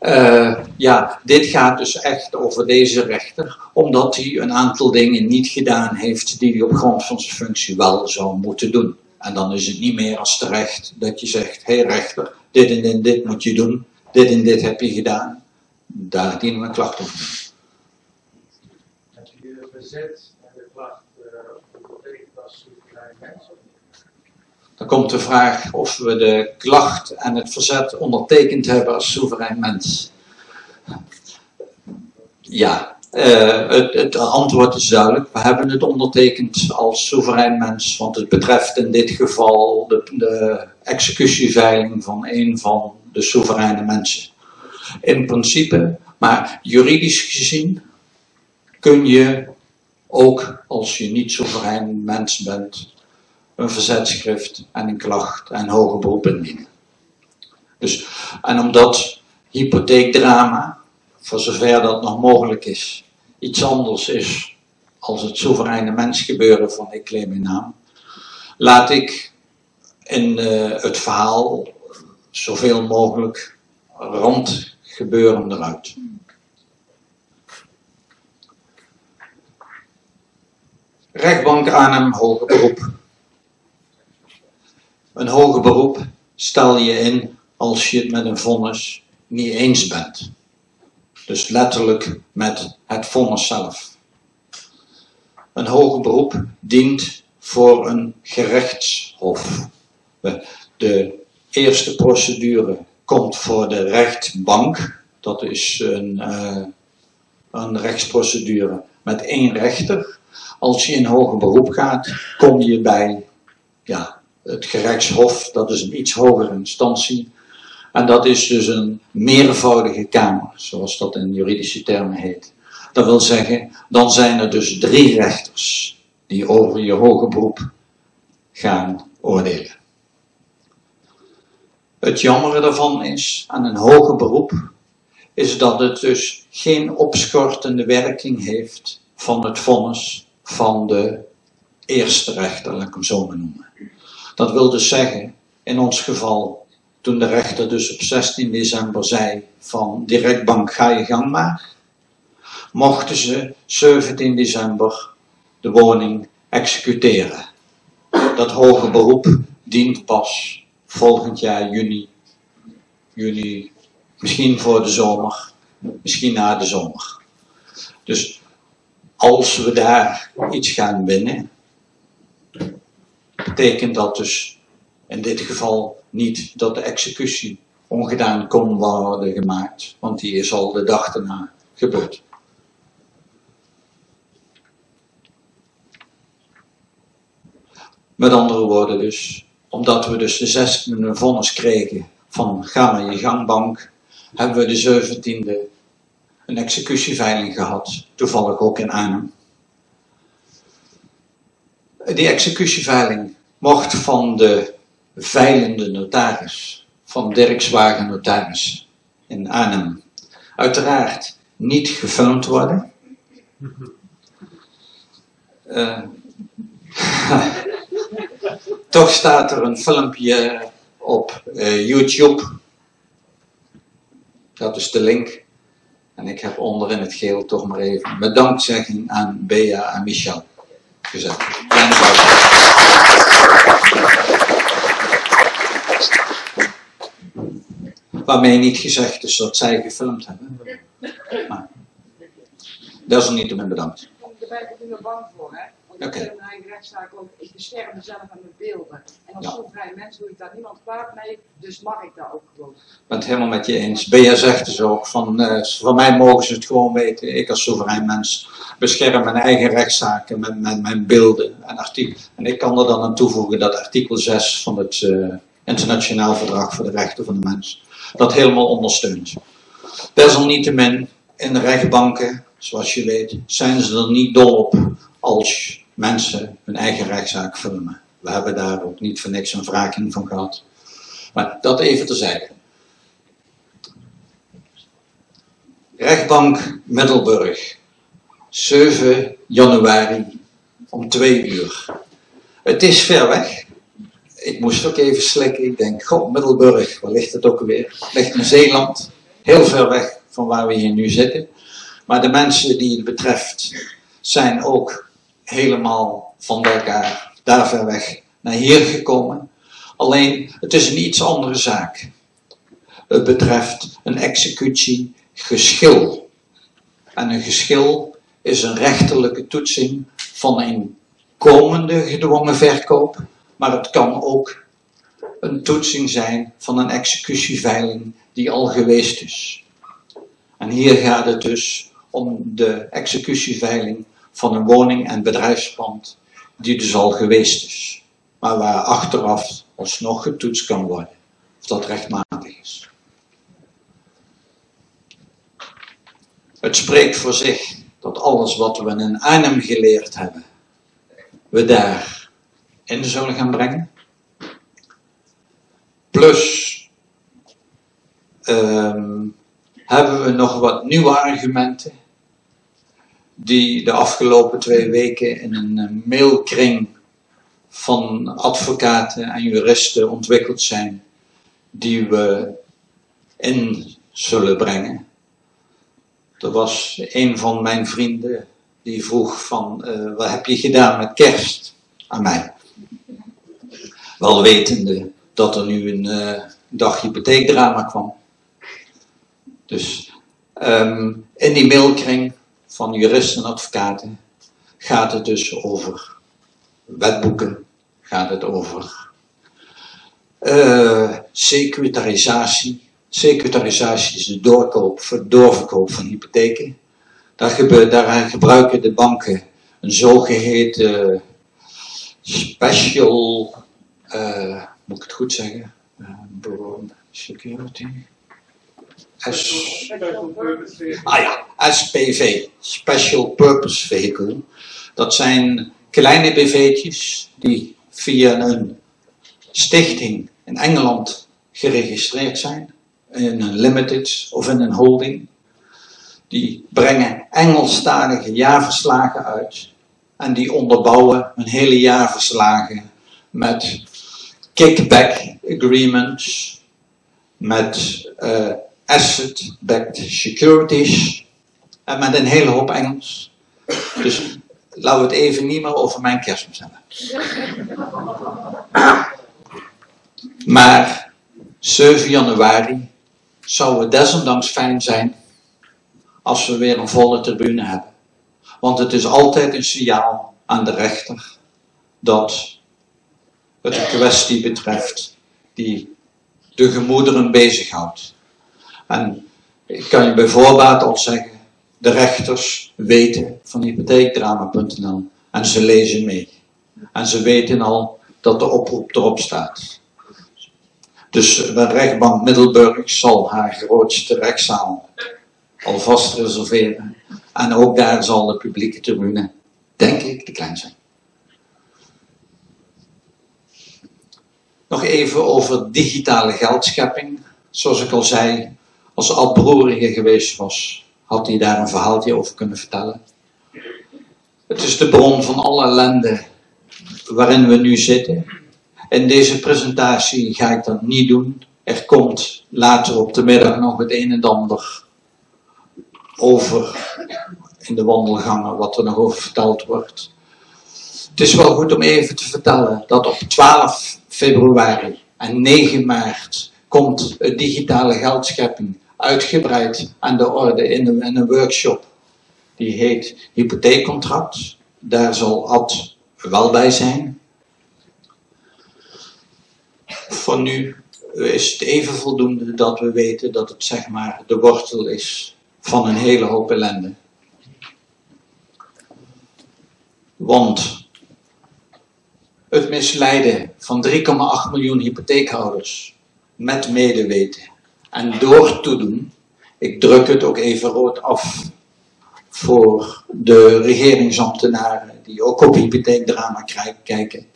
Uh, ja, dit gaat dus echt over deze rechter, omdat hij een aantal dingen niet gedaan heeft die hij op grond van zijn functie wel zou moeten doen. En dan is het niet meer als terecht dat je zegt, hé hey rechter, dit en dit, dit moet je doen, dit en dit heb je gedaan. Daar dienen we een klacht over verzet en de klacht betekent als soeverein mensen? Dan komt de vraag of we de klacht en het verzet ondertekend hebben als soeverein mens. Ja, uh, het, het, antwoord is duidelijk. We hebben het ondertekend als soeverein mens, want het betreft in dit geval de, de executieveiling van een van de soevereine mensen. In principe, maar juridisch gezien kun je ook als je niet soeverein mens bent, een verzetschrift en een klacht en hoger beroep indienen. Dus, en omdat hypotheekdrama, voor zover dat nog mogelijk is, iets anders is als het soevereine mens gebeuren van ik claim mijn naam, laat ik in uh, het verhaal zoveel mogelijk randgebeuren eruit. Rechtbank Arnhem, hoger beroep. Een hoger beroep stel je in als je het met een vonnis niet eens bent. Dus letterlijk met het vonnis zelf. Een hoger beroep dient voor een gerechtshof. De eerste procedure komt voor de rechtbank. Dat is een, uh, een rechtsprocedure met één rechter. Als je in hoger beroep gaat, kom je bij ja, het gerechtshof, dat is een iets hogere instantie. En dat is dus een meervoudige kamer, zoals dat in juridische termen heet. Dat wil zeggen, dan zijn er dus drie rechters die over je hoger beroep gaan oordelen. Het jammere daarvan is aan een hoger beroep, is dat het dus geen opschortende werking heeft van het vonnis van de eerste rechter, laat ik hem zo maar noemen. Dat wil dus zeggen, in ons geval, toen de rechter dus op 16 december zei van directbank ga je gang maar, mochten ze 17 december de woning executeren. Dat hoge beroep dient pas volgend jaar juni, juni, misschien voor de zomer, misschien na de zomer. Dus als we daar iets gaan winnen, betekent dat dus in dit geval niet dat de executie ongedaan kon worden gemaakt, want die is al de dag daarna gebeurd. Met andere woorden dus, omdat we dus de 16e vonnis kregen van ga maar je gangbank, hebben we de 17e een executieveiling gehad, toevallig ook in Arnhem. Die executieveiling mocht van de veilende notaris, van Dirk Zwagen notaris in Arnhem, uiteraard niet gefilmd worden. Uh, toch staat er een filmpje op uh, YouTube. Dat is de link. En ik heb onder in het geel toch maar even mijn dankzegging aan Bea en Michel gezet. Waarmee niet gezegd is dat zij gefilmd hebben. Maar desalniettemin bedankt. Daar ben ik er bang voor, hè? Oké. ik heb mijn rechtszaak ook, ik bescherm mezelf en mijn beelden. En als Ja. soeverein mens doe ik daar niemand kwaad mee, dus mag ik daar ook gewoon. Ik ben het helemaal met je eens. Bea zegt dus ook van, eh, van mij mogen ze het gewoon weten. Ik als soeverein mens bescherm mijn eigen rechtszaken met, met mijn beelden en. En ik kan er dan aan toevoegen dat artikel 6 van het eh, Internationaal Verdrag voor de Rechten van de Mens dat helemaal ondersteunt. Desalniettemin, in de rechtbanken, zoals je weet, zijn ze er niet dol op als mensen hun eigen rechtszaak filmen. We hebben daar ook niet voor niks een wraking van gehad. Maar dat even terzijde. Rechtbank Middelburg, 7 januari om 2 uur. Het is ver weg. Ik moest ook even slikken. Ik denk, god, Middelburg, waar ligt het ook? Het ligt in Zeeland, heel ver weg van waar we hier nu zitten. Maar de mensen die het betreft zijn ook helemaal van elkaar, daar ver weg, naar hier gekomen. Alleen, het is een iets andere zaak. Het betreft een executiegeschil. En een geschil is een rechterlijke toetsing van een komende gedwongen verkoop, maar het kan ook een toetsing zijn van een executieveiling die al geweest is. En hier gaat het dus om de executieveiling van een woning- en bedrijfspand die dus al geweest is, maar waar achteraf alsnog getoetst kan worden of dat rechtmatig is. Het spreekt voor zich dat alles wat we in Arnhem geleerd hebben, we daar in zullen gaan brengen. Plus ehm, hebben we nog wat nieuwe argumenten die de afgelopen twee weken in een eh, mailkring van advocaten en juristen ontwikkeld zijn, die we in zullen brengen. Er was een van mijn vrienden die vroeg van, eh, wat heb je gedaan met kerst aan mij? Wel wetende dat er nu een eh, dag hypotheekdrama kwam. Dus ehm, in die mailkring van juristen en advocaten gaat het dus over wetboeken, gaat het over eh, securitisatie. Securitisatie is de doorkoop, doorverkoop van hypotheken. Daar, daar gebruiken de banken een zogeheten special, uh, moet ik het goed zeggen, uh, security. S ah ja, SPV, Special Purpose Vehicle. Dat zijn kleine BV'tjes die via een stichting in Engeland geregistreerd zijn, in een limited of in een holding. Die brengen Engelstalige jaarverslagen uit en die onderbouwen hun hele jaarverslagen met kickback agreements, met uh, asset-backed securities en met een hele hoop Engels. Dus we het even niet meer over mijn kerstmis hebben. Maar 7 januari zou het desondanks fijn zijn als we weer een volle tribune hebben. Want het is altijd een signaal aan de rechter dat het een kwestie betreft die de gemoederen bezighoudt. En ik kan je bij voorbaat al zeggen, de rechters weten van hypotheekdrama.nl en ze lezen mee. En ze weten al dat de oproep erop staat. Dus de rechtbank Middelburg zal haar grootste rechtszaal alvast reserveren. En ook daar zal de publieke tribune, denk ik, te klein zijn. Nog even over digitale geldschepping. Zoals ik al zei, als Ad Broer hier geweest was, had hij daar een verhaaltje over kunnen vertellen. Het is de bron van alle ellende waarin we nu zitten. In deze presentatie ga ik dat niet doen. Er komt later op de middag nog het een en ander over in de wandelgangen, wat er nog over verteld wordt. Het is wel goed om even te vertellen dat op 12 februari en 9 maart komt digitale geldschepping uitgebreid aan de orde in een, in een workshop. Die heet Hypotheekcontract. Daar zal Ad wel bij zijn. Voor nu is het even voldoende dat we weten dat het zeg maar de wortel is van een hele hoop ellende. Want het misleiden van 3,8 miljoen hypotheekhouders met medeweten en door toedoen, ik druk het ook even rood af voor de regeringsambtenaren die ook op hypotheekdrama kijken,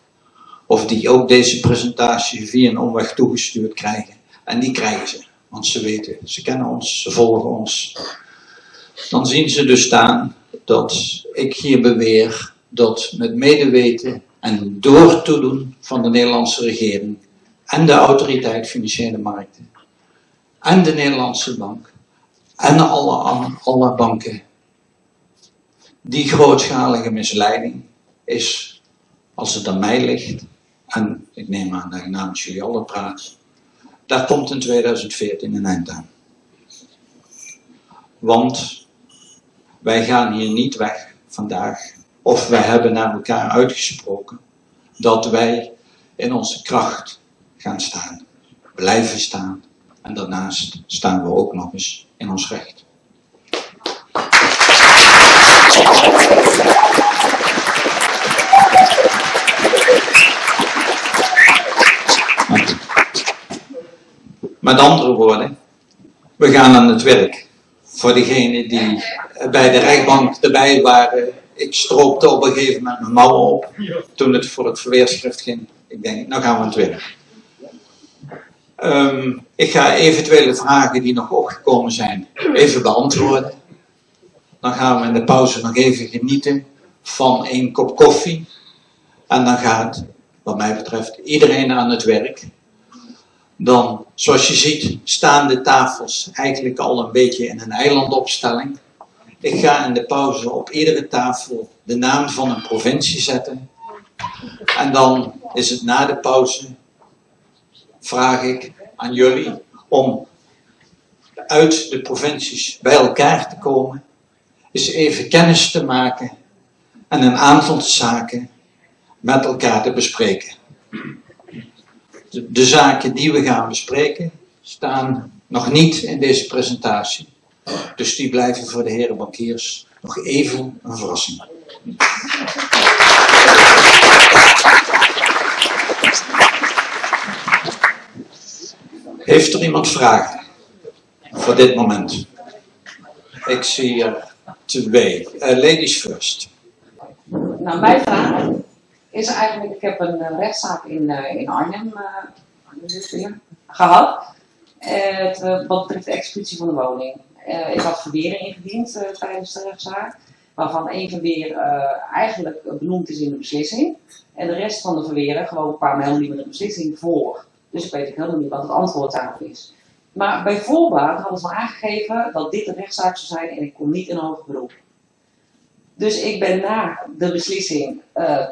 of die ook deze presentatie via een omweg toegestuurd krijgen. En die krijgen ze, want ze weten, ze kennen ons, ze volgen ons. Dan zien ze dus staan dat ik hier beweer dat met medeweten en door toedoen van de Nederlandse regering en de autoriteit financiële markten en de Nederlandse bank en alle, alle banken die grootschalige misleiding is, als het aan mij ligt, en ik neem aan dat ik namens jullie allen praat, daar komt in 2014 een eind aan. Want wij gaan hier niet weg vandaag, of wij hebben naar elkaar uitgesproken dat wij in onze kracht gaan staan, blijven staan. En daarnaast staan we ook nog eens in ons recht. Met andere woorden, we gaan aan het werk. Voor degenen die bij de rechtbank erbij waren, ik stroopte op een gegeven moment mijn mouwen op toen het voor het verweerschrift ging. Ik denk, nou gaan we het werk. Ehm, ik ga eventuele vragen die nog opgekomen zijn even beantwoorden. Dan gaan we in de pauze nog even genieten van een kop koffie. En dan gaat, wat mij betreft, iedereen aan het werk. Dan, zoals je ziet, staan de tafels eigenlijk al een beetje in een eilandopstelling. Ik ga in de pauze op iedere tafel de naam van een provincie zetten. En dan is het na de pauze, vraag ik aan jullie om uit de provincies bij elkaar te komen is even kennis te maken en een aantal zaken met elkaar te bespreken. De, de, zaken die we gaan bespreken staan nog niet in deze presentatie. Dus die blijven voor de heren bankiers nog even een verrassing. Heeft er iemand vragen voor dit moment? Ik zie er twee. Uh, ladies first. Nou, mijn vraag is eigenlijk, ik heb een rechtszaak in, uh, in Arnhem gehad. Het, wat betreft de executie van de woning. Ik had verweren ingediend tijdens de rechtszaak. Waarvan één verweer eigenlijk benoemd is in de beslissing. En de rest van de verweren gewoon kwamen helemaal niet meer de beslissing voor. Dus ik weet ook helemaal niet wat het antwoord daarop is. Maar bij voorbaat hadden ze aangegeven dat dit een rechtszaak zou zijn en ik kon niet in hoger beroep. Dus ik ben na de beslissing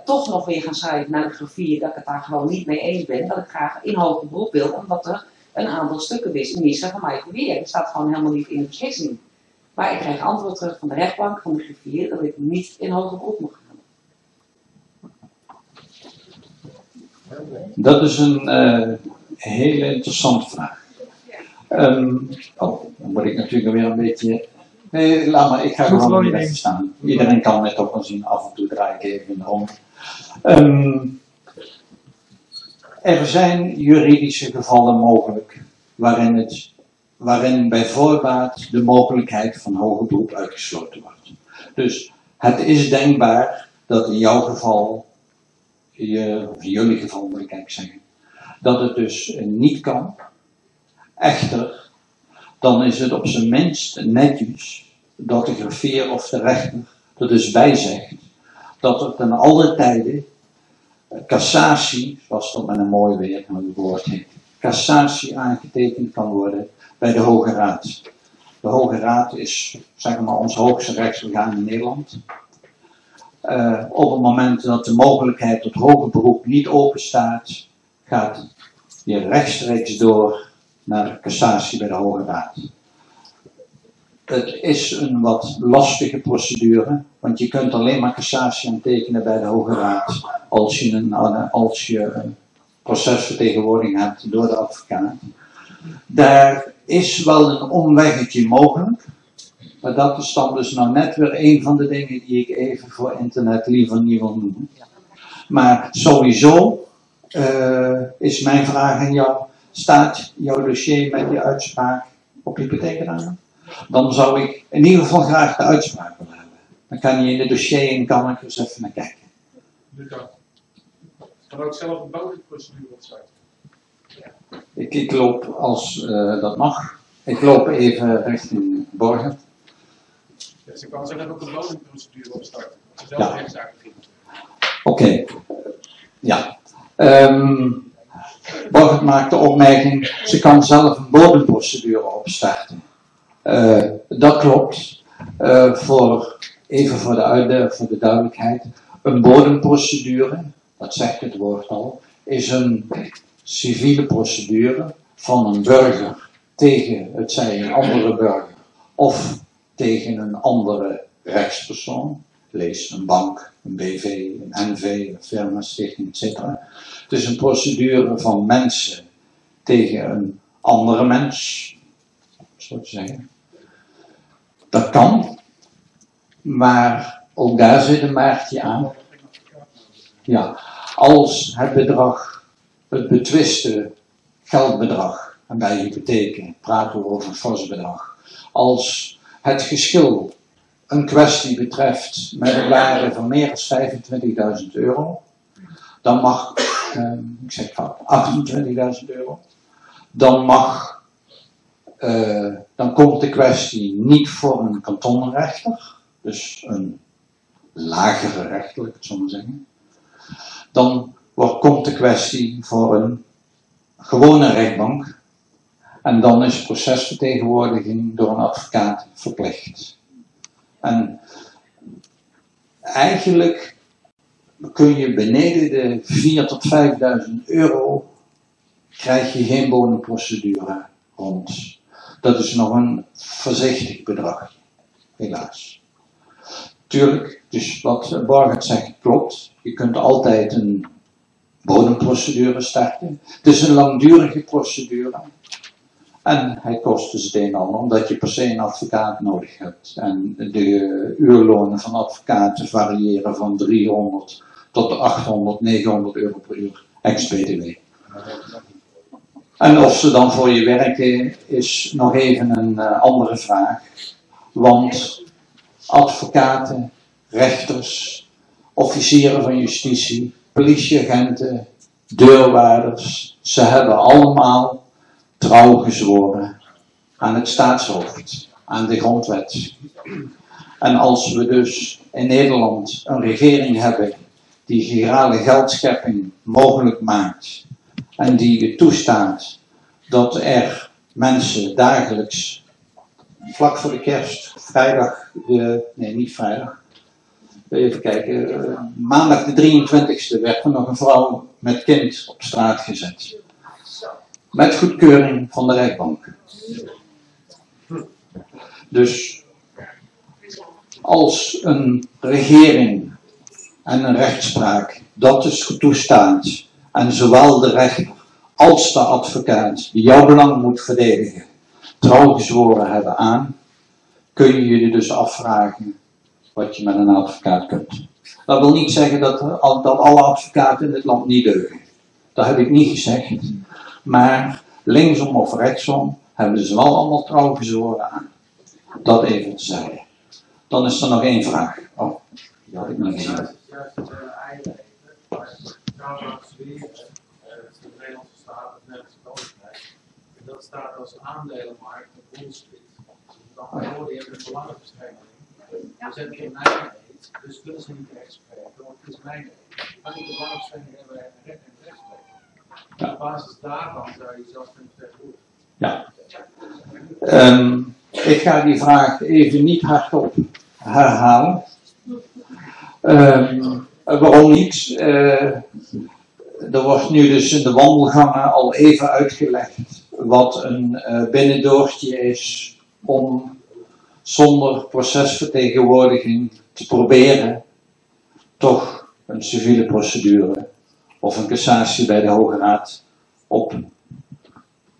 toch nog weer gaan schrijven naar de grafie dat ik het daar gewoon niet mee eens ben. Dat ik graag in hoger beroep wil, omdat er een aantal stukken missen van mij weer. Dat staat gewoon helemaal niet in de beslissing. Maar ik kreeg antwoord terug van de rechtbank, van de griffier, dat ik niet in hoger beroep mocht gaan. Dat is een eh, hele interessante vraag. Ehm, oh, dan moet ik natuurlijk weer een beetje. Nee, laat maar, ik ga gewoon niet even staan. Iedereen kan het ook wel zien, af en toe draai ik even rond. Ehm, er zijn juridische gevallen mogelijk waarin, het, waarin bij voorbaat de mogelijkheid van hoger beroep uitgesloten wordt. Dus het is denkbaar dat in jouw geval, je, of in jullie geval moet ik eigenlijk zeggen, dat het dus niet kan. Echter, dan is het op zijn minst netjes dat de griffier of de rechter er dus bij zegt dat er ten alle tijde eh, cassatie, zoals dat met een mooi weer een woord heet, cassatie aangetekend kan worden bij de Hoge Raad. De Hoge Raad is, zeg maar, ons hoogste rechtsorgaan in Nederland. Eh, op het moment dat de mogelijkheid tot hoger beroep niet open staat, gaat je rechtstreeks door naar de cassatie bij de Hoge Raad. Het is een wat lastige procedure, want je kunt alleen maar cassatie aantekenen bij de Hoge Raad als je een, als je een procesvertegenwoordiging hebt door de advocaat. Daar is wel een omweggetje mogelijk, maar dat is dan dus nou net weer een van de dingen die ik even voor internet liever niet wil noemen. Maar sowieso eh, is mijn vraag aan jou, staat jouw dossier met die uitspraak op hypotheekramen? Dan zou ik in ieder geval graag de uitspraak willen hebben. Dan kan je in het dossier en kan ik eens even naar kijken. Nu kan. Kan ook zelf een bovenprocedure opstarten. Ik, ik loop, als eh, dat mag, ik loop even richting Borgen. Ja, ze kan zelf ook een bodemprocedure opstarten. Als ze zelf Ja. rechtszaak. Oké, ja. Borgen maakt de opmerking, ze kan zelf een bodemprocedure opstarten. Eh, dat klopt. Eh, voor, even voor de, voor de duidelijkheid. Een bodemprocedure, dat zegt het woord al, is een civiele procedure van een burger tegen het zij een andere burger of tegen een andere rechtspersoon. Lees een bank, een BV, een NV, een firma, stichting, etc. Het is een procedure van mensen tegen een andere mens, zo te zeggen. Dat kan, maar ook daar zit een maartje aan. Ja, als het bedrag, het betwiste geldbedrag, en bij hypotheken praten we over een fors bedrag, als het geschil een kwestie betreft met een waarde van meer dan 25.000 euro, dan mag, eh, ik zeg fout, 28.000 euro, dan mag, eh, dan komt de kwestie niet voor een kantonrechter, dus een lagere rechter, ik het zo maar zeggen. Dan komt de kwestie voor een gewone rechtbank en dan is procesvertegenwoordiging door een advocaat verplicht. En eigenlijk kun je beneden de 4.000 tot 5.000 euro krijg je geen bodemprocedure rond. Dat is nog een voorzichtig bedrag, helaas. Tuurlijk, dus wat Borgert zegt klopt. Je kunt altijd een bodemprocedure starten. Het is een langdurige procedure. En hij kost dus het een en ander, omdat je per se een advocaat nodig hebt. En de uurlonen van advocaten variëren van 300 tot 800, 900 euro per uur, ex-BTW. En of ze dan voor je werken, is nog even een eh, andere vraag. Want advocaten, rechters, officieren van justitie, politieagenten, deurwaarders, ze hebben allemaal trouw gezworen aan het staatshoofd, aan de grondwet. En als we dus in Nederland een regering hebben die girale geldschepping mogelijk maakt en die toestaat dat er mensen dagelijks vlak voor de kerst, vrijdag, de, nee niet vrijdag, even kijken, eh, maandag de 23e werd er nog een vrouw met kind op straat gezet. Met goedkeuring van de rechtbank. Dus als een regering en een rechtspraak dat dus toestaat en zowel de rechter als de advocaat die jouw belang moet verdedigen, trouw gezworen hebben aan, kun je je dus afvragen wat je met een advocaat kunt. Dat wil niet zeggen dat, dat alle advocaten in dit land niet deugen. Dat heb ik niet gezegd. Maar linksom of rechtsom hebben ze wel allemaal trouw gezworen aan. Dat even te zeggen. Dan is er nog één vraag. Oh, die had ik niet trouwens weer, uh, de Nederlandse staat, het Nederlandse koninkrijk, en dat staat als aandelenmarkt op Wall Street. Dan horen je een belangenverstrengeling. We zijn geen eigen eet, dus kunnen ze niet rechtspreken, want het is mijn eet. Als ik de belangenverstrengeling hebben, en rechtspreken. Op basis daarvan zou je zelf kunnen vervoeren. Ja. Ehm, ik ga die vraag even niet hardop herhalen. Ehm, waarom niet? Eh, er wordt nu dus in de wandelgangen al even uitgelegd wat een uh, binnendoortje is om zonder procesvertegenwoordiging te proberen toch een civiele procedure of een cassatie bij de Hoge Raad op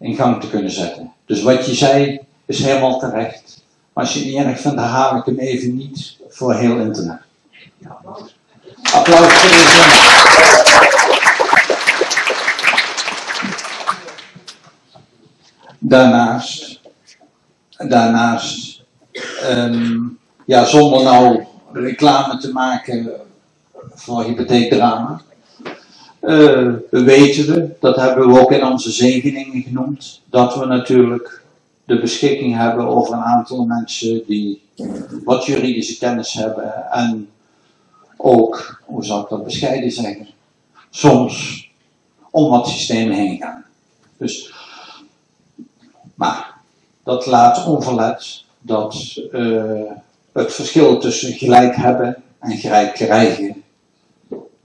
in gang te kunnen zetten. Dus wat je zei is helemaal terecht. Maar als je het niet erg vindt, herhaal ik hem even niet voor heel internet. Applaus voor deze. Daarnaast, daarnaast um, ja, zonder nou reclame te maken voor hypotheekdrama, uh, weten we, dat hebben we ook in onze zegeningen genoemd, dat we natuurlijk de beschikking hebben over een aantal mensen die wat juridische kennis hebben en ook, hoe zou ik dat bescheiden zeggen, soms om wat systemen heen gaan. Dus, maar dat laat onverlet dat uh, het verschil tussen gelijk hebben en gelijk krijgen,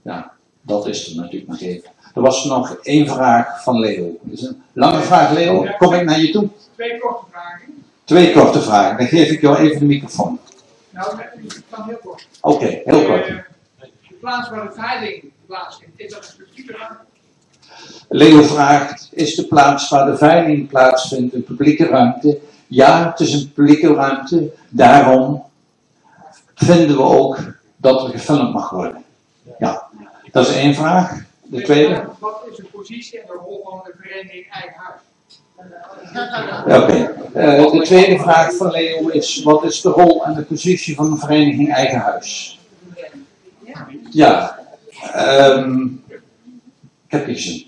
ja, dat is er natuurlijk nog even. Er was nog één vraag van Leo. is een lange vraag, Leo. Kom ik naar je toe? Twee korte vragen. Twee korte vragen. Dan geef ik jou even de microfoon. Nou, ik kan heel kort. Oké, okay, heel kort. Plaats waar de veiling plaatsvindt, is dat een publieke ruimte? Leo vraagt, is de plaats waar de veiling plaatsvindt een publieke ruimte? Ja, het is een publieke ruimte. Daarom vinden we ook dat er gefilmd mag worden. Ja, dat is één vraag. De tweede. Wat is de positie en de rol van de vereniging Eigen Huis? Oké. Okay. Uh, de tweede vraag van Leo is: wat is de rol en de positie van de vereniging Eigen Huis? Ja, um, gezien.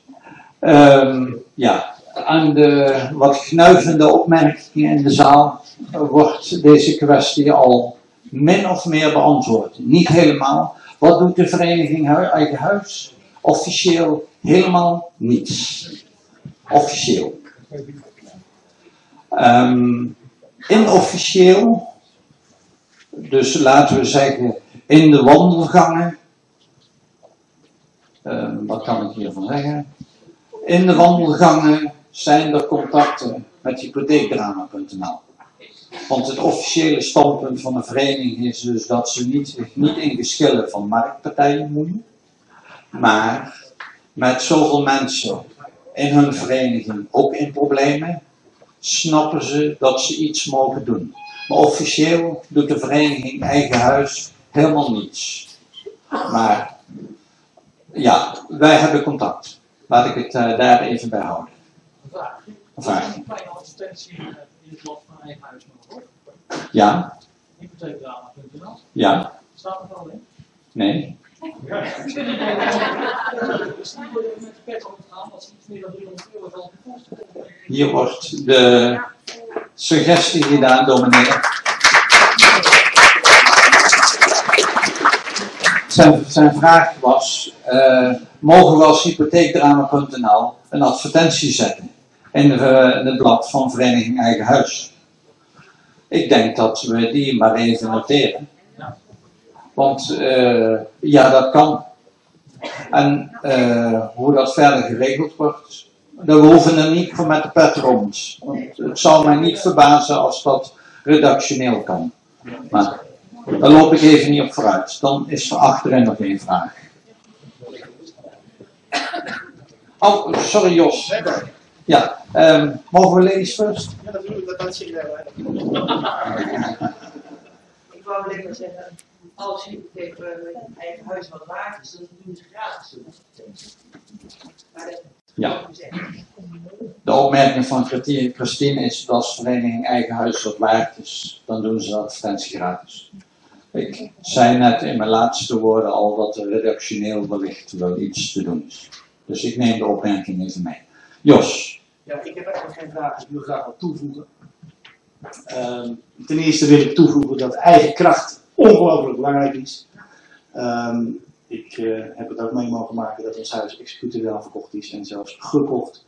Um, ja, aan de wat gnuivende opmerkingen in de zaal wordt deze kwestie al min of meer beantwoord. Niet helemaal. Wat doet de vereniging Eigen Huis? Officieel helemaal niets. Officieel. Um, inofficieel, dus laten we zeggen in de wandelgangen, um, wat kan ik hiervan zeggen? In de wandelgangen zijn er contacten met hypotheekdrama.nl. Want het officiële standpunt van de vereniging is dus dat ze niet, niet in geschillen van marktpartijen moeten, maar met zoveel mensen in hun vereniging ook in problemen, snappen ze dat ze iets mogen doen. Maar officieel doet de vereniging Eigen Huis helemaal niets. Maar ja, wij hebben contact. Laat ik het uh, daar even bij houden. Een vraag. Een kleine advertentie in het blad van Eigen Huis nog op. Ja. Hypotheekdrama.nl. Ja. Staat er al in? Nee. Ja. Dus die worden met de pet omgegaan, dat ze iets meer dan 300 euro wel gekost Hier wordt de suggestie gedaan door meneer. Zijn, zijn vraag was: uh, mogen we als hypotheekdrama.nl een advertentie zetten in, de, in het blad van Vereniging Eigen Huis? Ik denk dat we die maar even noteren. Want uh, ja, dat kan. En hoe dat verder geregeld wordt, we hoeven er niet voor met de pet rond. Want het zou mij niet verbazen als dat redactioneel kan. Maar daar loop ik even niet op vooruit. Dan is er achterin nog één vraag. Oh, sorry Jos. Ja, ehm, mogen we ladies first? Ja, natuurlijk, dat had je wel. Ik wou alleen maar zeggen, als je even je eigen huis wat waard is, dan doen ze gratis. Maar dat Ja. ik. De opmerking van Christine- is dat als vereniging eigen huis wat waard is, dan doen ze de advertentie gratis. Ik zei net in mijn laatste woorden al dat er redactioneel wellicht wel iets te doen is. Dus ik neem de opmerking even mee. Jos, Ja, ik heb eigenlijk geen vraag. Ik wil graag wat toevoegen. Ehm, ten eerste wil ik toevoegen dat eigen kracht ongelooflijk belangrijk is. Ehm, ik eh, heb het ook mee mogen maken dat ons huis executeel verkocht is en zelfs gekocht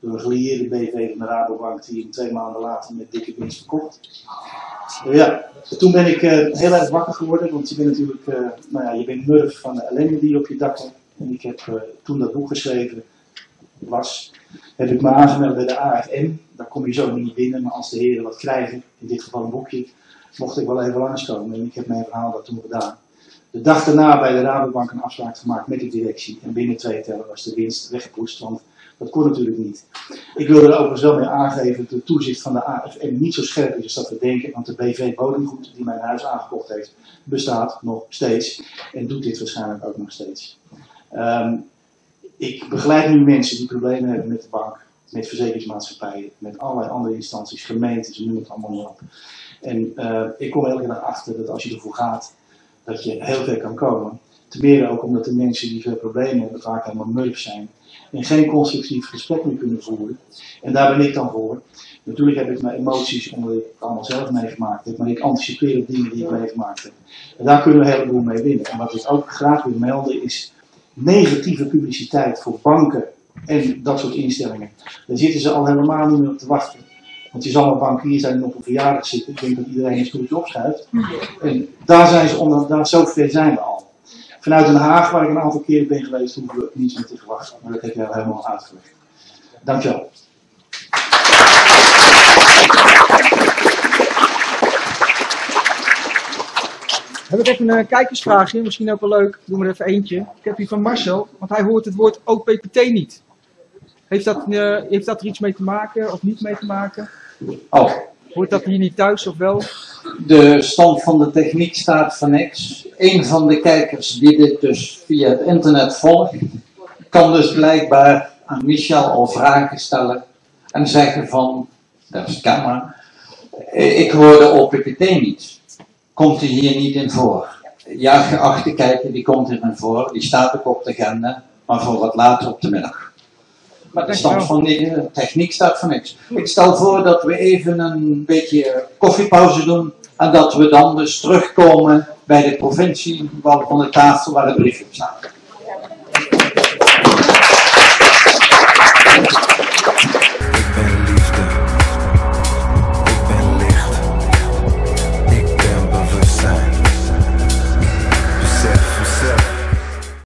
door een gelieerde BV van de Rabobank die hem twee maanden later met dikke winst verkocht. Eh, ja, toen ben ik eh, heel erg wakker geworden, want je bent natuurlijk, eh, nou ja, je bent murf van de ellende die op je dak. En ik heb toen dat boek geschreven was, heb ik me aangemeld bij de AFM. Daar kom je zo niet binnen, maar als de heren wat krijgen, in dit geval een boekje, mocht ik wel even langskomen. En ik heb mijn verhaal daar toen gedaan. De dag daarna bij de Rabobank een afspraak gemaakt met de directie. En binnen twee tellen was de winst weggepoest, want dat kon natuurlijk niet. Ik wil er overigens wel mee aangeven dat de toezicht van de AFM niet zo scherp is als dat we denken. Want de BV Bodemgoed, die mijn huis aangekocht heeft, bestaat nog steeds. En doet dit waarschijnlijk ook nog steeds. Ehm, ik begeleid nu mensen die problemen hebben met de bank, met verzekeringsmaatschappijen, met allerlei andere instanties, gemeentes, noem het allemaal maar op. En eh, ik kom elke dag achter dat als je ervoor gaat, dat je heel ver kan komen. Ten meer ook omdat de mensen die veel problemen hebben vaak helemaal murf zijn en geen constructief gesprek meer kunnen voeren. En daar ben ik dan voor. Natuurlijk heb ik mijn emoties, omdat ik het allemaal zelf meegemaakt heb, maar ik anticipeer op dingen die ik meegemaakt heb. En daar kunnen we een heleboel mee winnen. En wat ik ook graag wil melden is negatieve publiciteit voor banken en dat soort instellingen. Daar zitten ze al helemaal niet meer op te wachten. Want je zal een bankier zijn die op een verjaardag zitten. Ik denk dat iedereen een stoeltje opschuift. En daar zijn ze onder, daar, zover zijn we al. Vanuit Den Haag, waar ik een aantal keren ben geweest, hoeven we niets meer te verwachten. Maar dat heb je al helemaal uitgelegd. Dankjewel. Heb ik even een kijkersvraagje, misschien ook wel leuk. Doe maar even eentje. Ik heb hier van Marcel, want hij hoort het woord ook PPT niet. Heeft dat, eh, heeft dat er iets mee te maken of niet mee te maken? oh, Hoort dat hier niet thuis of wel? de stand van de techniek staat voor niks. Een van de kijkers die dit dus via het internet volgt, kan dus blijkbaar aan Michel al vragen stellen en zeggen van, daar is de camera, eh, ik hoorde OPPT niet. Komt die hier niet in voor? Ja, geachte kijker, die komt hierin voor, die staat ook op de agenda, maar voor wat later op de middag. Maar de stand van de techniek staat voor niks. Ik stel voor dat we even een beetje koffiepauze doen en dat we dan dus terugkomen bij de provincie van de tafel waar de brief op staat.